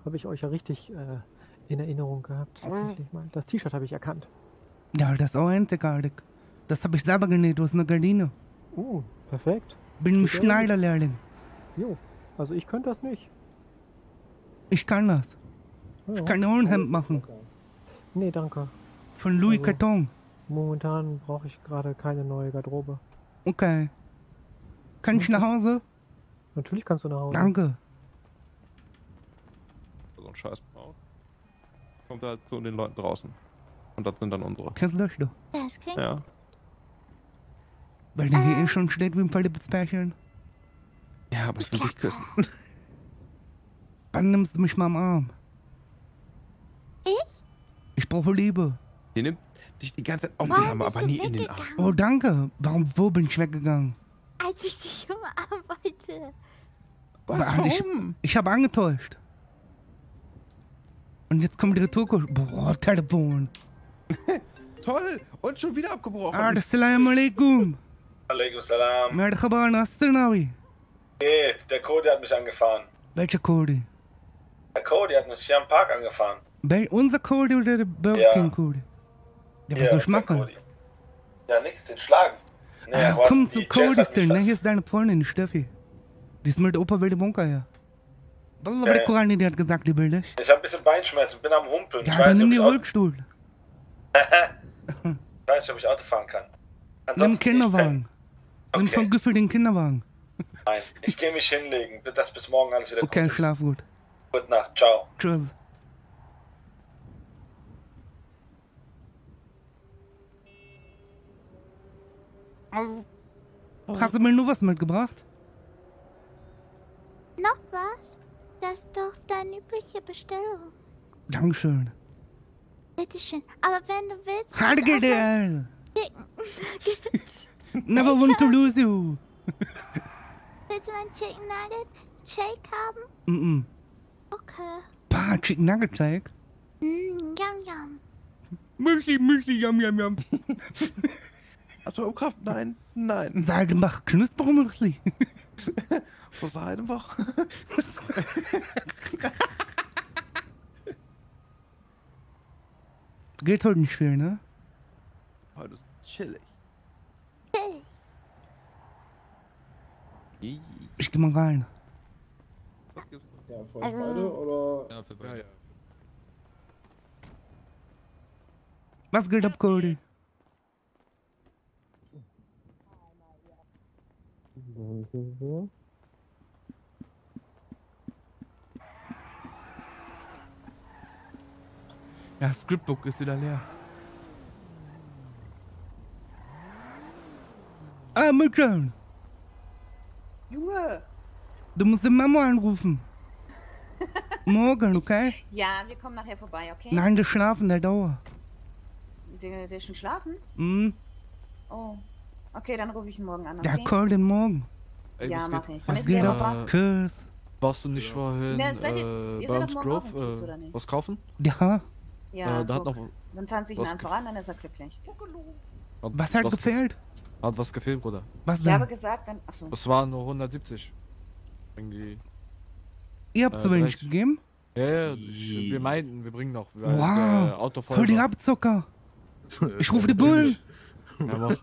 habe ich euch ja richtig äh, in Erinnerung gehabt. Tatsächlich mal. Das T-Shirt habe ich erkannt. Ja, das ist auch einzigartig. Das habe ich selber genäht aus einer Gardine. Uh, perfekt. Bin ein. Schneiderlehrling. Jo, also ich könnte das nicht. Ich kann das. Ja. Ich kann auch ein Hemd machen. Nee, danke. Von Louis Also- Carton. Momentan brauche ich gerade keine neue Garderobe. Okay. Kann ich nach Hause? Natürlich kannst du nach Hause. Danke. So ein scheiß. Kommt halt zu den Leuten draußen. Und das sind dann unsere. Kennst du das doch? Das klingt Ja. Weil der hier eh schon steht wie ein verliebtes Pärchen. Ja, aber ich will dich küssen. Wann nimmst du mich mal am Arm? Ich? Ich brauche Liebe. Die nimmt dich die ganze Zeit auf Warum den Arm, aber nie in den Arm. Oh, danke. Warum, wo bin ich weggegangen? Als ich dich umarmen wollte. Aber Ich, ich habe angetäuscht. Und jetzt kommt die Retourkurs. Boah, Telefon. Toll! Und schon wieder abgebrochen. Ah, Assalamu alaikum. Alaikum salam. Merhaba, Nasternawi. Nee, der Cody hat mich angefahren. Welcher Cody? Der Cody hat mich hier am Park angefahren. Wel unser Cody oder der Burger Ja. King Cody? Ja, was Ja, soll ich machen? Ja, nix, den schlagen. Nee, Ah, komm Die zu Cody ne? Hier ist deine Freundin, die Steffi. Die ist mit Opa Wilde Bunker her. Was ist aber Ja, der ja. Korani, die hat gesagt, die will dich? Ich hab ein bisschen Beinschmerzen, bin am Humpeln. Ja, ich, dann weiß nimm die Rollstuhl. Ich weiß nicht, ob ich Auto fahren kann. Nimm Ansonsten Kinderwagen. Nimm Okay. von Giffel den Kinderwagen. Nein, ich gehe mich hinlegen, dass bis morgen alles wieder Okay, gut ist. schlaf gut. Gute Nacht, ciao. Tschüss. Hast du mir nur was mitgebracht? Noch was? Das ist doch deine übliche Bestellung. Dankeschön. Bitteschön. Aber wenn du willst. Halt kannst du Never want to lose you. Willst du mein Chicken Nugget Shake haben? Mm -mm. Okay. Pah, Chicken Nugget Shake. Mm, yum yum. Müsli, Müsli, yum, yum, yum. Atomkraft, nein, nein. Sag, mach Knuspermüsli. Was war einfach? Geht heute nicht viel, ne? Heute ist chillig. Ich geh mal rein. Ja, für euch beide oder? Ja, für beide. Was geht ab, Cody? Ja, Scriptbook ist wieder leer. Ah, Mütchen, Junge! du musst die Mama anrufen. Morgen, okay? Ja, wir kommen nachher vorbei, okay? Nein, der schlafen, der Dauer. Der, der ist schon schlafen? Hm, Oh. Okay, dann rufe ich ihn morgen an, der okay? call den morgen. Ey, Ja, was mach geht- ich. Was ist geht ab? Tschüss. Warst du nicht vorhin Na, seid ihr- äh, bei seid uns doch morgen auch im Grove äh, nicht? was kaufen? Ja. Ja, äh, da hat noch Dann tanze ich ihn was einfach an, dann ist er glücklich. Hat Was hat gef- gefehlt? Hat was gefehlt, Bruder. Was Ich habe denn? gesagt, dann. Achso. Das waren nur 170. Irgendwie. Ihr habt äh, zu wenig 30. gegeben? Ja, ja, ich, wir meinten, wir bringen noch. Wow, der Auto voll voll die. Abzocker. Ich rufe die Bullen. Ja, mach.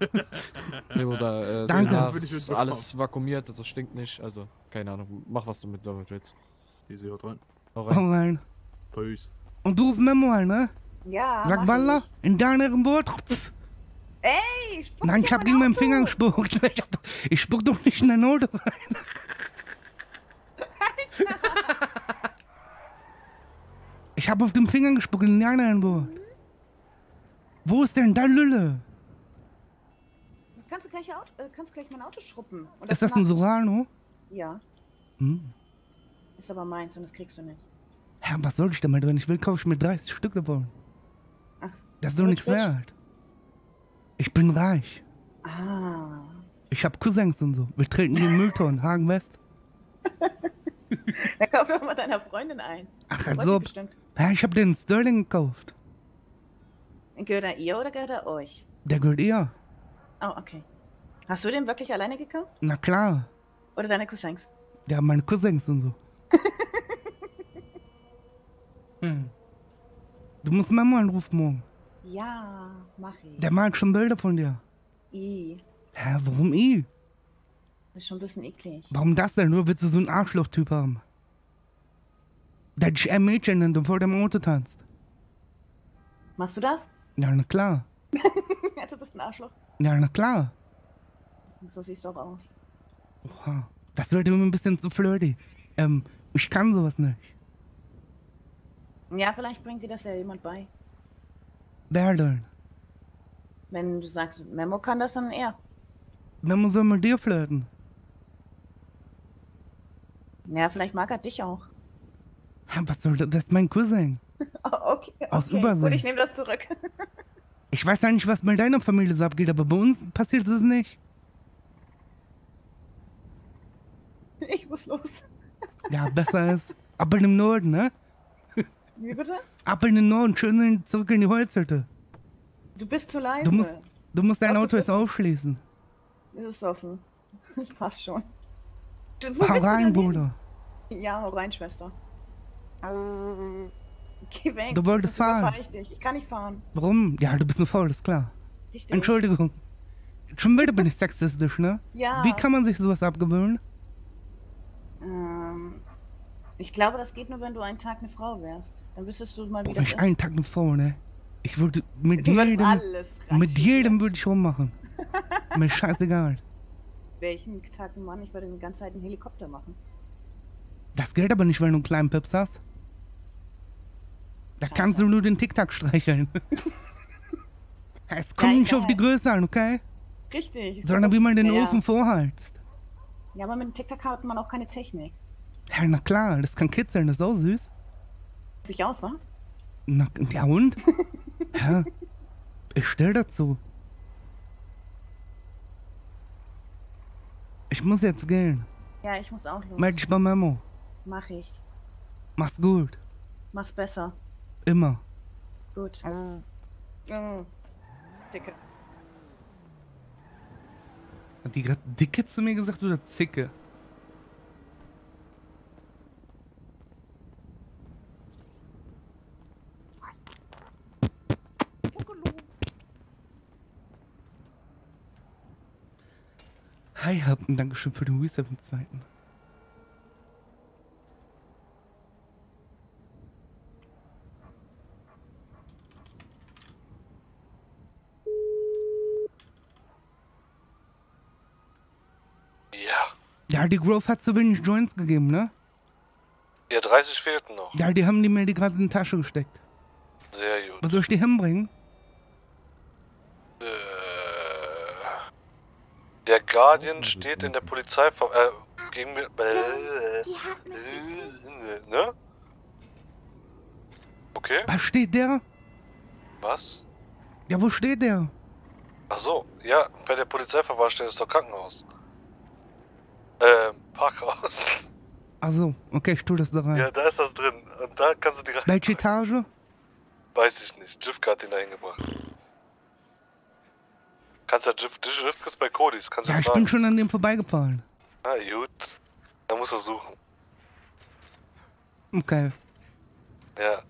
Nee, Bruder, äh, Danke. danach ist alles vakuumiert, also stinkt nicht. Also, keine Ahnung. Mach was du mit damit willst. Easy, haut rein. Hau Hau rein. Peace. Und du rufst Memo an, ne? Ja. Sag Walla, in deinem Boot. Ey, spuck Nein, ich hab gegen meinen. Finger gespuckt. Ich, hab, ich spuck doch nicht in dein Auto rein. Ich hab auf den Finger gespuckt in dein Boot. Wo ist denn dein Lülle? Kannst du gleich, Auto, äh, kannst gleich mein Auto schruppen. Und Ist das ein ich. Sorano? Ja, Hm. ist aber meins und das kriegst du nicht. Ja, was soll ich damit? Wenn ich will, kaufe ich mir 30 Stück davon. Ach, Das ist doch nichts wert. Ich bin reich. Ah. Ich hab Cousins und so. Wir treten den Mülltonnen, Hagen West. Dann kauf doch mal deiner Freundin ein. Ach, Freut als sich ob. bestimmt. Ja, ich hab den Sterling gekauft. Gehört er ihr oder gehört er euch? Der gehört ihr. Oh, okay. Hast du den wirklich alleine gekauft? Na klar. Oder deine Cousins? Ja, meine Cousins und so. hm. Du musst Mama anrufen morgen. Ja, mach ich. Der malt schon Bilder von dir. I. Hä, warum ich? Das ist schon ein bisschen eklig. Warum das denn? Nur willst du so einen Arschloch-Typ haben. Der dich eher Mädchen nennt und vor dem Auto tanzt. Machst du das? Ja, na klar. also bist ein Arschloch. Ja, na klar. So siehst du auch aus. Oha. Das wird mir ein bisschen zu flirty. Ähm, ich kann sowas nicht. Ja, vielleicht bringt dir das ja jemand bei. Denn? Wenn du sagst, Memo kann das, dann er. Memo soll mit dir flirten. Ja, vielleicht mag er dich auch. Was soll das? Das ist mein Cousin. Oh, okay, Aus okay. Übersee. Gut, ich nehme das zurück. Ich weiß ja nicht, was bei deiner Familie so abgeht, aber bei uns passiert es nicht. Ich muss los. Ja, besser ist. Ab in den Norden, ne? Wie bitte? Ab in den Norden, schön zurück in die Holzhütte. Du bist zu leise. Du musst, du musst dein Auto jetzt aufschließen. Es ist offen. Das passt schon. Du, Hau rein, Bruder. Ja, hau rein, Schwester. Geh weg. Du wolltest fahren. Ich, dich. ich kann nicht fahren. Warum? Ja, du bist nur faul, ist klar. Richtig. Entschuldigung. Schon wieder bin ich sexistisch, ne? Ja. Wie kann man sich sowas abgewöhnen? Ähm, ich glaube, das geht nur, wenn du einen Tag eine Frau wärst. Dann müsstest du mal Boah, wieder. bin ich einen Tag eine Frau, ne? Ich würde mit Du jedem. alles mit jedem würde ich rummachen. Mir scheißegal. Welchen Tag ein Mann? Ich würde die ganze Zeit einen Helikopter machen. Das gilt aber nicht, wenn du einen kleinen Pips hast. Da kannst du nur den Tic-Tac streicheln. es kommt Ja, nicht auf die Größe an, okay? Richtig. Sondern wie man den ja. Ofen vorheizt. Ja, aber mit dem TikTok hat man auch keine Technik. Ja, na klar, das kann kitzeln, das ist auch süß. Sich aus, wa? Na, ja und? ja, ich stell dazu. Ich muss jetzt gehen. Ja, ich muss auch los. Meld dich bei Memo. Mach ich. Mach's gut. Mach's besser. Immer. Gut. Mm. Dicke. Hat die gerade Dicke zu mir gesagt oder Zicke? Hi, habt ein Dankeschön für den Reset im zweiten. Ja. Ja, die Grove hat zu wenig Joints gegeben, ne? Ja, 30 fehlten noch. Ja, die haben die mir die gerade in die Tasche gesteckt. Sehr gut. Was soll ich die hinbringen? Äh, der Guardian steht in der Polizeiver... Äh, gegen mir... Äh, äh, ne? Okay. Was steht der? Was? Ja, wo steht der? Ach so, ja, bei der Polizeiverwahrstelle ist doch Krankenhaus. Ähm, Parkhaus. Also, okay, ich tu das da rein. Ja, da ist das drin. Und da kannst du die rein. Welche Etage? Weiß ich nicht. Jifka hat den da hingebracht. Kannst ja Jifka ist bei Codis. Kannst du Ja, ich fragen. bin schon an dem vorbeigefahren. Na gut. Da muss er suchen. Okay. Ja.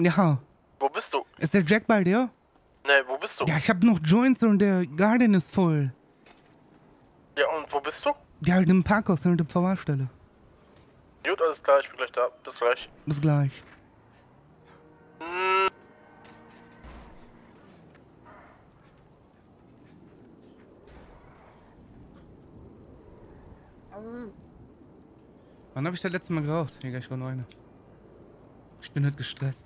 Ja. Wo bist du? Ist der Jack bei dir? Ne, wo bist du? Ja, ich hab noch Joints und der Garden ist voll. Ja, und wo bist du? Die halt im Parkhaus hinter der Verwahrstelle. Gut, alles klar, ich bin gleich da. Bis gleich. Bis gleich. Wann habe ich das letzte Mal geraucht? Digga, ich war nur eine. Ich bin heute gestresst.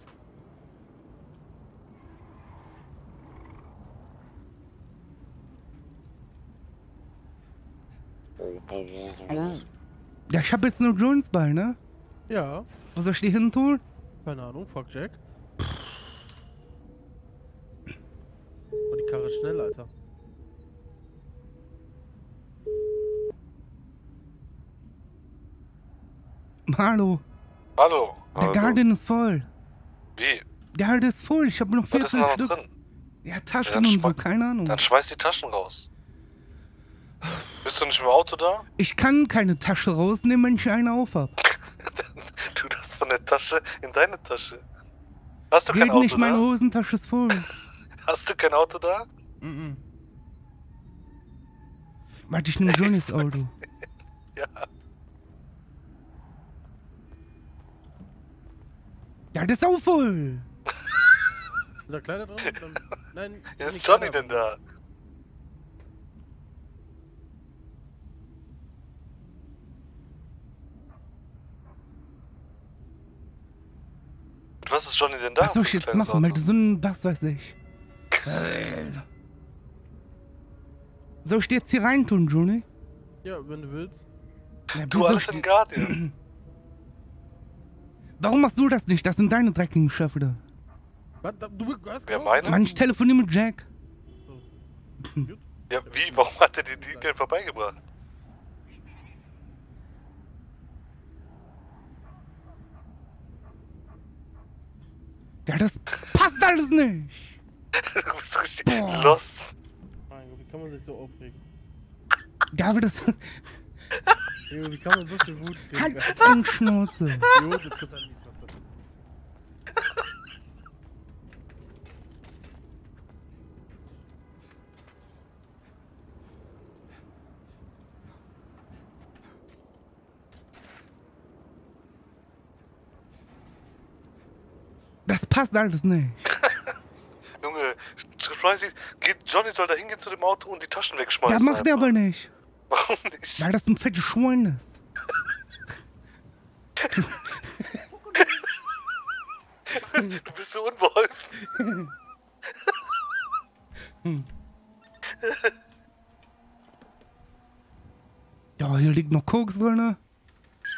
Ja, ich habe jetzt nur Jones bei, ne? Ja. Was soll ich dir hin tun? Keine Ahnung, fuck Jack. Oh, die Karre ist schnell, Alter. Hallo. Hallo. Der Garten ist voll. Wie? Der Garten ist voll. Ich habe noch Was ist 14 denn da noch Stück. drin? Ja, Ja, Taschen dann und so, keine Ahnung. Dann schmeiß die Taschen raus. Bist du nicht im Auto da? Ich kann keine Tasche rausnehmen, wenn ich eine auf hab. Tu das von der Tasche in deine Tasche. Hast du kein Geht Auto nicht, meine da? Hosentasche ist voll. Hast du kein Auto da? Mhm. Warte, ich nehme Johnnys Auto. Ja. Ja, das ist auch voll. Ist da Kleider drin? Dann, nein. Nicht ist Johnny denn da? Und was ist Johnny denn da? Was soll ich ein jetzt machen? Mit so einem, was weiß ich. Soll ich dir jetzt hier reintun, Johnny? Ja, wenn du willst. Ja, Du alles in Guardian. Warum machst du das nicht? Das sind deine dreckigen Schöffe da. Was? Du hast Wer meine? Mann, ich telefoniere mit Jack. Ja, wie? Warum hat er dir die denn vorbeigebracht? Ja, das passt alles nicht. du bist richtig Boah. lost. Mein Gott, wie kann man sich so aufregen? Ja, aber das. Junge, wie kann man so viel Wut kriegen? Halt Schnauze. Jo, das kriegst du an die Fresse. Das passt alles nicht. Junge, geht, Johnny soll da hingehen zu dem Auto und die Taschen wegschmeißen. Ja, macht er aber nicht. Warum nicht? Weil das ein fettes Schwein ist. Du bist so unbeholfen. Hm. Ja, hier liegt noch Koks drin. ne?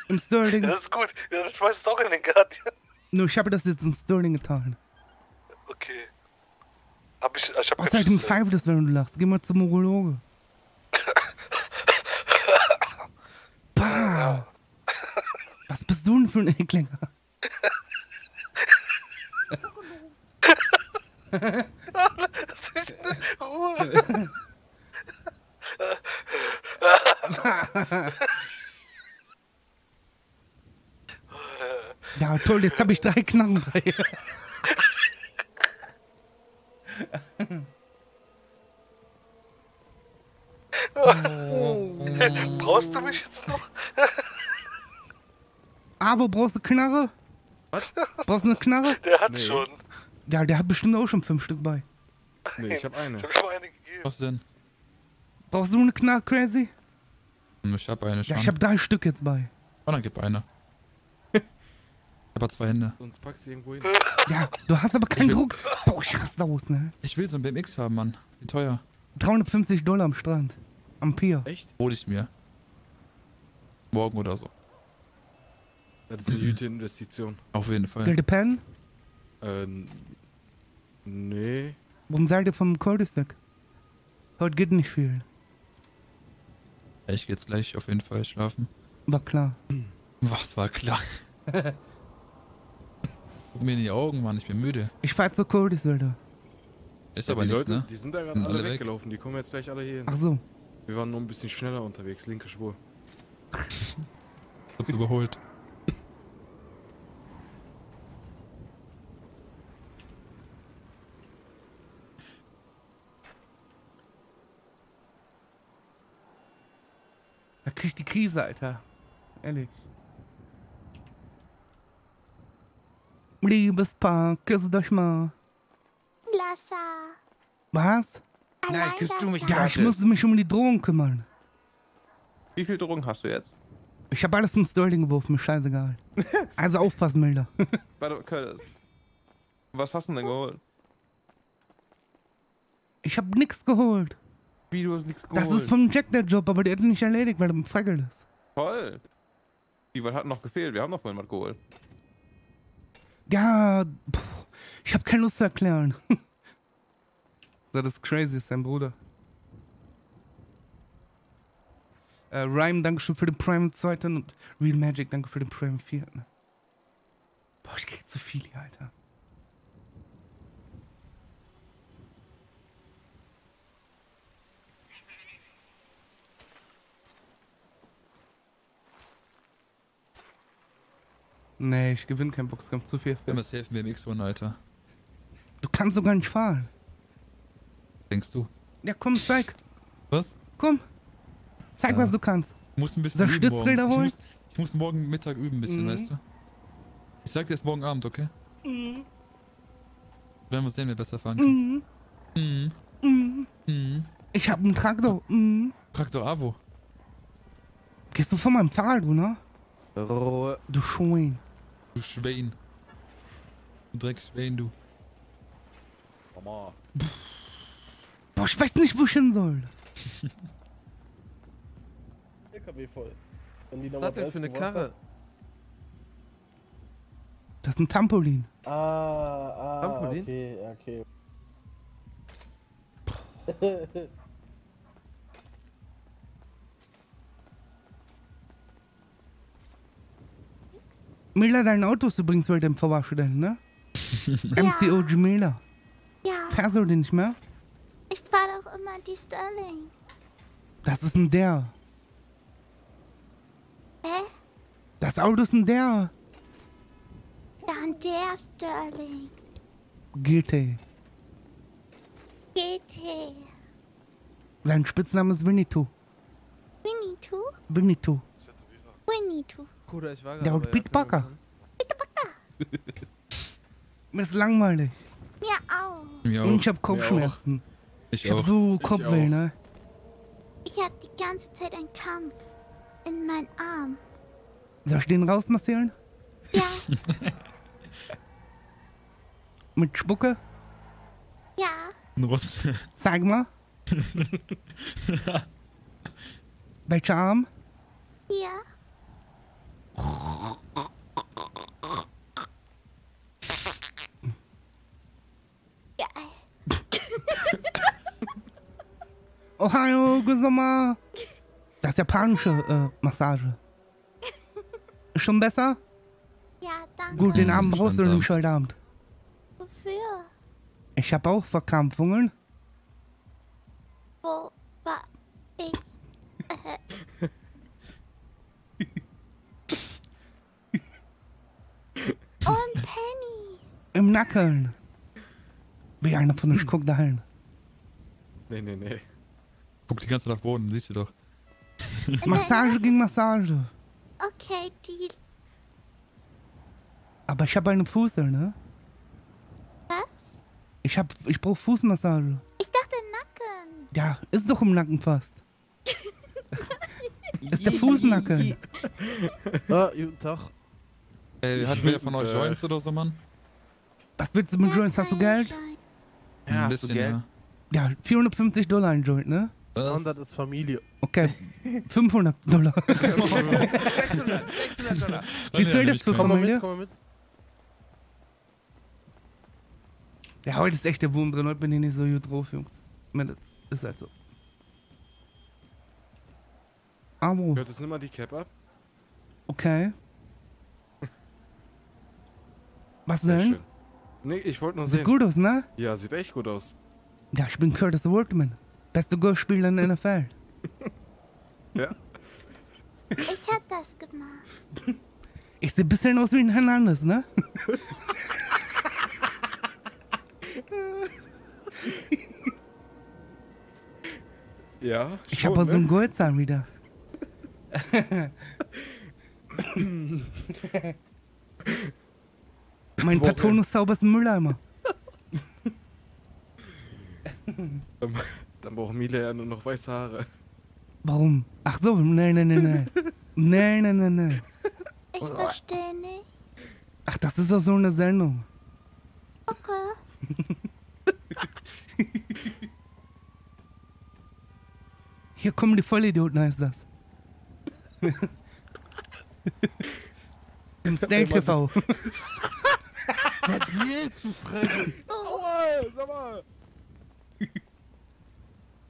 Im Sterling. Das ist gut. Ja, dann schmeiß es auch in den Guardian. Nur ich habe das jetzt in Sterling getan. Okay. Hab ich, ich hab kein Außerdem Schlüssel. pfeift es, wenn du lachst. Geh mal zum Urologe. Bah. Was bist du denn für ein Eklinger? Lass mich in Ruhe. Ja, toll, jetzt habe ich drei Knarren bei. Brauchst du mich jetzt noch? Aber brauchst du Knarre? Was? Brauchst du eine Knarre? Der hat Nee. schon. Ja, der hat bestimmt auch schon fünf Stück bei. Nee, ich hab eine. Ich hab schon eine gegeben. Was denn? Brauchst du eine Knarre, Crazy? Ich hab eine schon. Ja, ich habe drei Stück jetzt bei. Oh, dann gib eine. Ich hab zwei Hände. Sonst packst du irgendwo hin. Ja, du hast aber keinen Druck. Boah, ich raste aus, ne? Ich will so ein BMX haben, Mann. Wie teuer? 350 Dollar am Strand. Am Pier. Echt? Hol ich mir. Morgen oder so. Das ist eine gute Investition. Auf jeden Fall. Gilde Pen? Äh, n- nee. Warum seid ihr vom Cul-de-sac? Heute geht nicht viel. Ich geh jetzt gleich auf jeden Fall schlafen. War klar. Was war klar? Guck mir in die Augen, Mann. Ich bin müde. Ich fahr zur Cul-de-sac. da. Ist Ja, aber die nichts, Leute, ne? die sind da gerade alle alle weg. weggelaufen. Die kommen jetzt gleich alle hier hin. Ach so. Wir waren nur ein bisschen schneller unterwegs. Linke Spur. Kurz überholt. Da krieg ich die Krise, Alter. Ehrlich. Liebes Paar, küsst euch mal. Lassa. Was? Nein, küsst du mich Ja, ich muss mich um die Drogen kümmern. Wie viel Drogen hast du jetzt? Ich habe alles in Sterling geworfen, mir scheißegal. Also aufpassen, Milder. Warte, Curtis. Was hast du denn geholt? Ich habe nix geholt. Wie, du hast nichts Das geholt? ist vom Jack der Job, aber der hat ihn nicht erledigt, weil er im Fraggle ist. Toll. Wie weit hat noch gefehlt? Wir haben noch vorhin was geholt. Ja, puh, ich habe keine Lust zu erklären. das ist crazy, ist sein Bruder. Äh, Rhyme, danke schön für den Prime 2. und Real Magic, danke für den Prime 4. Boah, ich krieg zu viel hier, Alter. Nee, ich gewinne keinen Boxkampf, zu viel. Wenn wir safe im BMX-One, Alter. Du kannst sogar nicht fahren. Denkst du? Ja, komm, zeig. Was? Komm. Zeig, Ja. was du kannst. Ich muss ein bisschen Soll üben morgen. Ich holen? muss, ich muss morgen Mittag üben ein bisschen, Mhm. weißt du? Ich sag dir das morgen Abend, okay? Mhm. Werden wir sehen, wer besser fahren kann. Mhm. Mhm. Mhm. Mhm. Ich hab einen Traktor. Mhm. Traktor Avo. Gehst du von meinem Fahrrad, du, ne? Ruhe. Du Schwein. Du Schwein. Du Dreckschwein, du. Mama. Boah, ich weiß nicht, wo ich hin soll. LKW voll. Was hat der für eine 30 gebracht Karre? Das ist ein Trampolin. Ah, ah, Trampolin? okay, okay. Miller, dein Auto ist übrigens wieder im Verwahrstellen, ne? MCOG Miller. Ja, Fährst du den nicht mehr? ich fahr doch immer die Sterling. Das ist ein der. Hä? Das Auto ist ein der. Dann der Sterling. GT. GT. Sein Spitzname ist Winnetou. Winnetou? Winnetou. Winnetou. Bruder, ich war Der gerade und Jacke Parker. gemacht. Mir ist langweilig. Mir auch. Mir Und auch. ich hab Kopfschmerzen. Ich Ich hab auch. so Ich Kopfweh, ne? Ich hatte die ganze Zeit einen Kampf in meinem Arm. Soll ich den rausmassieren? Ja, Mit Spucke? ja. Ein Rutz. Zeig mal. Welcher Arm? Hier. Geil. Ohio, Gusama. Das ist japanische äh, Massage. Ist schon besser? Ja, danke. Gut, den Mhm, Abend brauchst du sanft. heute Abend. Wofür? Ich hab auch Verkrampfungen. Wo war ich? Äh, Und Penny. Im Nacken. Wie einer von uns guckt dahin. Nee, nee, nee. Guck die ganze Zeit auf den Boden, siehst du doch. Massage gegen Massage. Okay, Deal. Aber ich hab einen Fuß, ne? Was? Ich hab, ich brauch Fußmassage. Ich dachte Nacken. Ja, ist doch im Nacken fast. ist der Fußnacken. Ah, guten Tag. Ey, hat wer von euch Äh. Joints oder so, Mann? Was willst du mit Joints? Hast du Geld? Ein hast du bisschen, Geld? ja. Ja, 450 Dollar ein Joint, ne? Was? Und das ist Familie. Okay, 500 Dollar. 600, 600 Dollar. Wie viel ist für Komm mal Familie? mit, komm mal mit. Ja, heute ist echt der Boom drin. Heute bin ich nicht so gut drauf, Jungs. Mädels, ist halt so. Abo, Hört es nimm mal die Cap ab? okay. Was Sehr denn? Nee, ich wollte nur Sieht sehen. gut aus, ne? Ja, sieht echt gut aus. Ja, ich bin Curtis Workman. Beste Golfspieler in der NFL. Ja. Ich hab das gemacht. Ich sehe ein bisschen aus wie ein Hernandez, ne? Ja. Ich schon, habe aber so ne? einen Goldzahn wieder. mein Worin? Patronus-Zauber ist ein Mülleimer. Dann, dann braucht Mila ja nur noch weiße Haare. Warum? Ach so, nein, nein, nein, nein. Nee, nee, nee, nee. Ich verstehe nicht. Ach, das ist doch so eine Sendung. Okay. Hier kommen die Vollidioten, heißt das. Im Snake TV. Was jetzt, du Fremde? Aua, sag mal.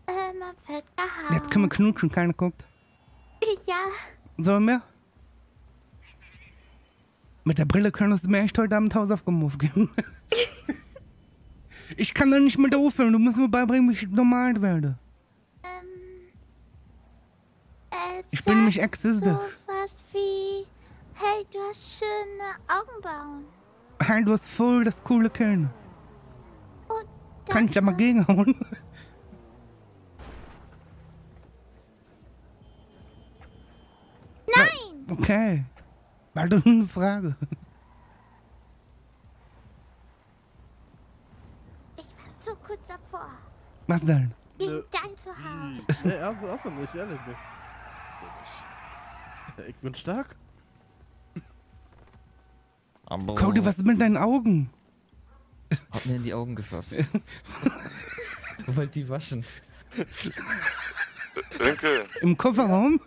Äh, man wird gehauen. Jetzt können wir knutschen, keiner guckt. Ja. Sollen wir? Mit der Brille könntest du mir echt heute Abend Hausaufgaben aufgeben. ich kann doch nicht mit aufhören, du musst mir beibringen, wie ich normal werde. Äh, Ich bin nämlich sag existisch. Sowas wie, hey, du hast schöne Augenbrauen. Hey, du hast voll das coole Kinn. Oh, Kann ich da mal gegenhauen? Nein! Okay. War doch nur eine Frage. Ich war so kurz davor, Was denn? gegen dein zu hauen. Nee, hast du, hast du nicht, ehrlich nicht. Ich bin stark. Aber Cody, was ist mit deinen Augen? Hab mir in die Augen gefasst. Wollt die waschen? Winkel, Im Kofferraum?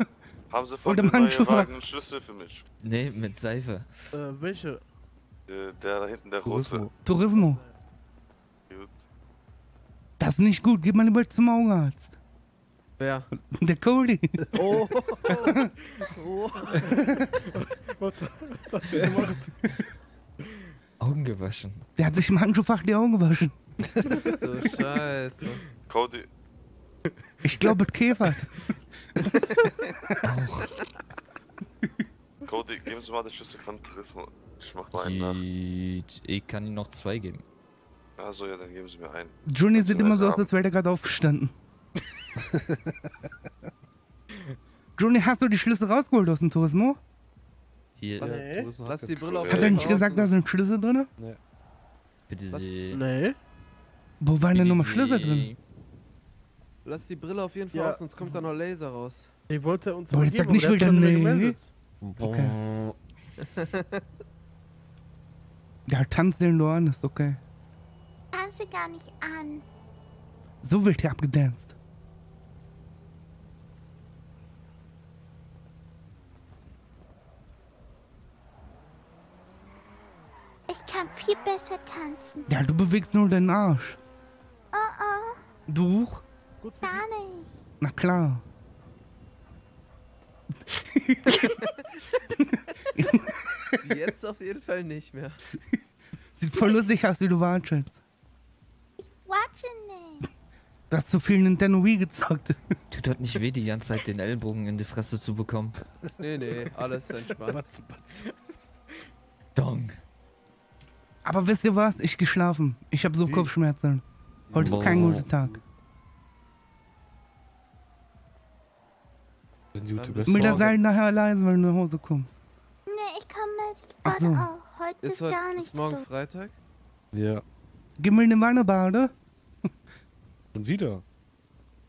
haben Sie von dem? Wagen einen Schlüssel für mich? Nee, mit Seife. Äh, welche? Der, der da hinten, der rote. Tourismo. Gut. Das ist nicht gut, geh mal lieber zum Augenarzt. Wer? Der Cody. Oh. oh. Was hast du gemacht? Augen gewaschen. Der hat sich im Handschuhfach die Augen gewaschen. Du Scheiße. Cody, Ich glaube, es käfert. Cody, geben Sie mal den Schlüssel von Tourismo. Ich mach mal einen nach. Ich, kann Ihnen noch zwei geben. Also ja, dann geben Sie mir einen. Juni sieht immer was so aus, als wäre er gerade aufgestanden. Juni, hast du die Schlüssel rausgeholt aus dem Tourismo? Hier Was? ist Nee. Lass die Brille auf Hat er nicht gesagt, da sind Schlüssel drin? Nee. Bitte Was? sehr. Nee. Wo waren denn nochmal. Schlüssel drin? Lass die Brille auf jeden Fall Ja. aus, sonst kommt da noch Laser raus. Ich wollte uns aber jetzt sag nicht, aber will der hat der sich noch nicht nee. gemeldet. Ja, tanz den du an, ist okay. Sie gar nicht an. So wird hier abgedanced. Ich kann viel besser tanzen. Ja, du bewegst nur deinen Arsch. Oh oh, Du? gar nicht. Na klar. Jetzt auf jeden Fall nicht mehr. Sieht voll lustig aus, wie du wartest. Watche nicht. Du hast zu viel Nintendo Wii gezockt. Tut das nicht weh, die ganze Zeit den Ellbogen in die Fresse zu bekommen? Nee, nee, alles entspannt. Dong. Aber wisst ihr was? Ich geschlafen. Ich habe so Kopfschmerzen. Heute ist kein guter Tag. Wenn YouTube Mit der Seil nachher leise, wenn du nach Hause kommst. Nee, ich komme mit. Ich Ach warte so. auch. Heute ist, Ist, heute, gar nichts ist morgen los. Freitag? Ja. Gib mir eine Wanne, Bade. Und wieder.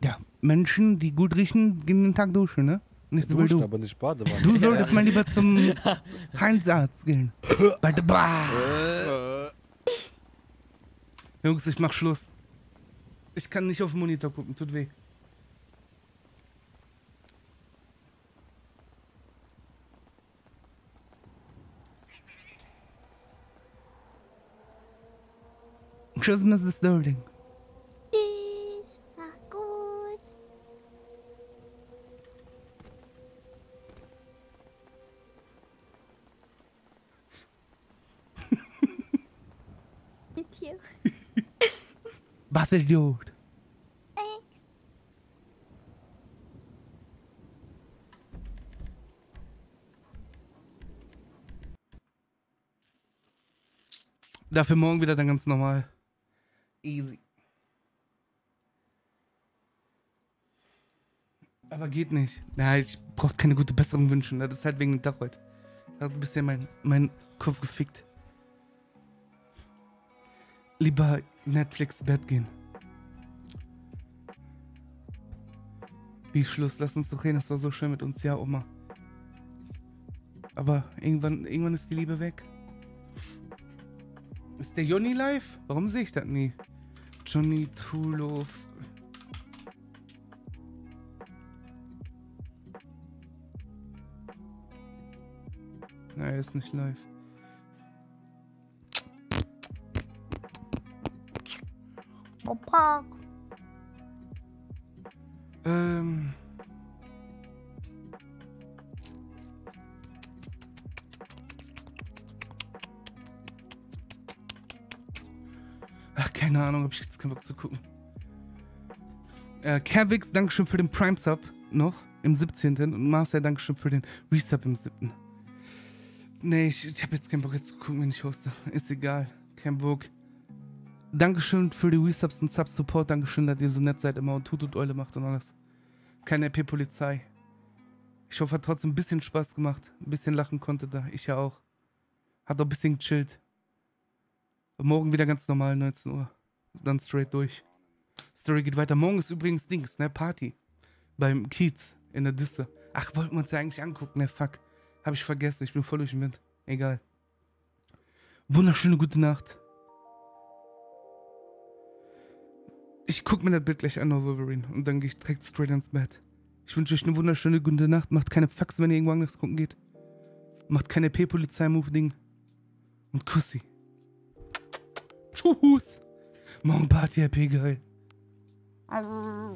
Ja, Menschen, die gut riechen, gehen den Tag duschen, ne? Nicht so wie Duschen, du. aber nicht Badewanne. Du solltest mal lieber zum Heinzarzt gehen. Warte, bah. Äh, Jungs, ich mach Schluss. Ich kann nicht auf den Monitor gucken, tut weh. Tschüss, Mrs. Sterling. Idiot. Thanks. Dafür morgen wieder dann ganz normal. Easy. Aber geht nicht. Ja, ich brauch keine gute Besserung wünschen. ne? Das ist halt wegen dem Tag heute. Hat ein bisschen mein, mein Kopf gefickt. Lieber Netflix Bett gehen. Wie Schluss, lass uns doch reden. Das war so schön mit uns. Ja, Oma. Aber irgendwann, irgendwann ist die Liebe weg. Ist der Johnny live? Warum sehe ich das nie? Johnny Tulo. Nein, er ist nicht live. Opa. Hab ich jetzt keinen Bock zu gucken. Äh, Kevix, Dankeschön für den Prime Sub noch im 17. Und Marcel, Dankeschön für den Resub im 7. Nee, ich, ich hab jetzt keinen Bock jetzt zu gucken, wenn ich hoste. Ist egal. Kein Bock. Dankeschön für die Resubs und Sub-Support. Dankeschön, dass ihr so nett seid immer und tut und Eule macht und alles. Keine RP-Polizei. Ich hoffe, hat trotzdem ein bisschen Spaß gemacht. Ein bisschen lachen konnte da. Ich ja auch. Hat auch ein bisschen gechillt. Morgen wieder ganz normal, 19 Uhr. Dann straight durch. Story geht weiter. Morgen ist übrigens Dings, ne? Party. Beim Kiez in der Disse. Ach, wollten wir uns ja eigentlich angucken, ne? Fuck. Hab ich vergessen. Ich bin voll durch den Wind. Egal. Wunderschöne gute Nacht. Ich guck mir das Bild gleich an, Wolverine. Und dann gehe ich direkt straight ins Bett. Ich wünsche euch eine wunderschöne gute Nacht. Macht keine Faxen, wenn ihr irgendwo anders gucken geht. Macht keine P-Polizei-Move-Ding. Und Kussi. Tschüss. Morgen Party, RP, geil. Also.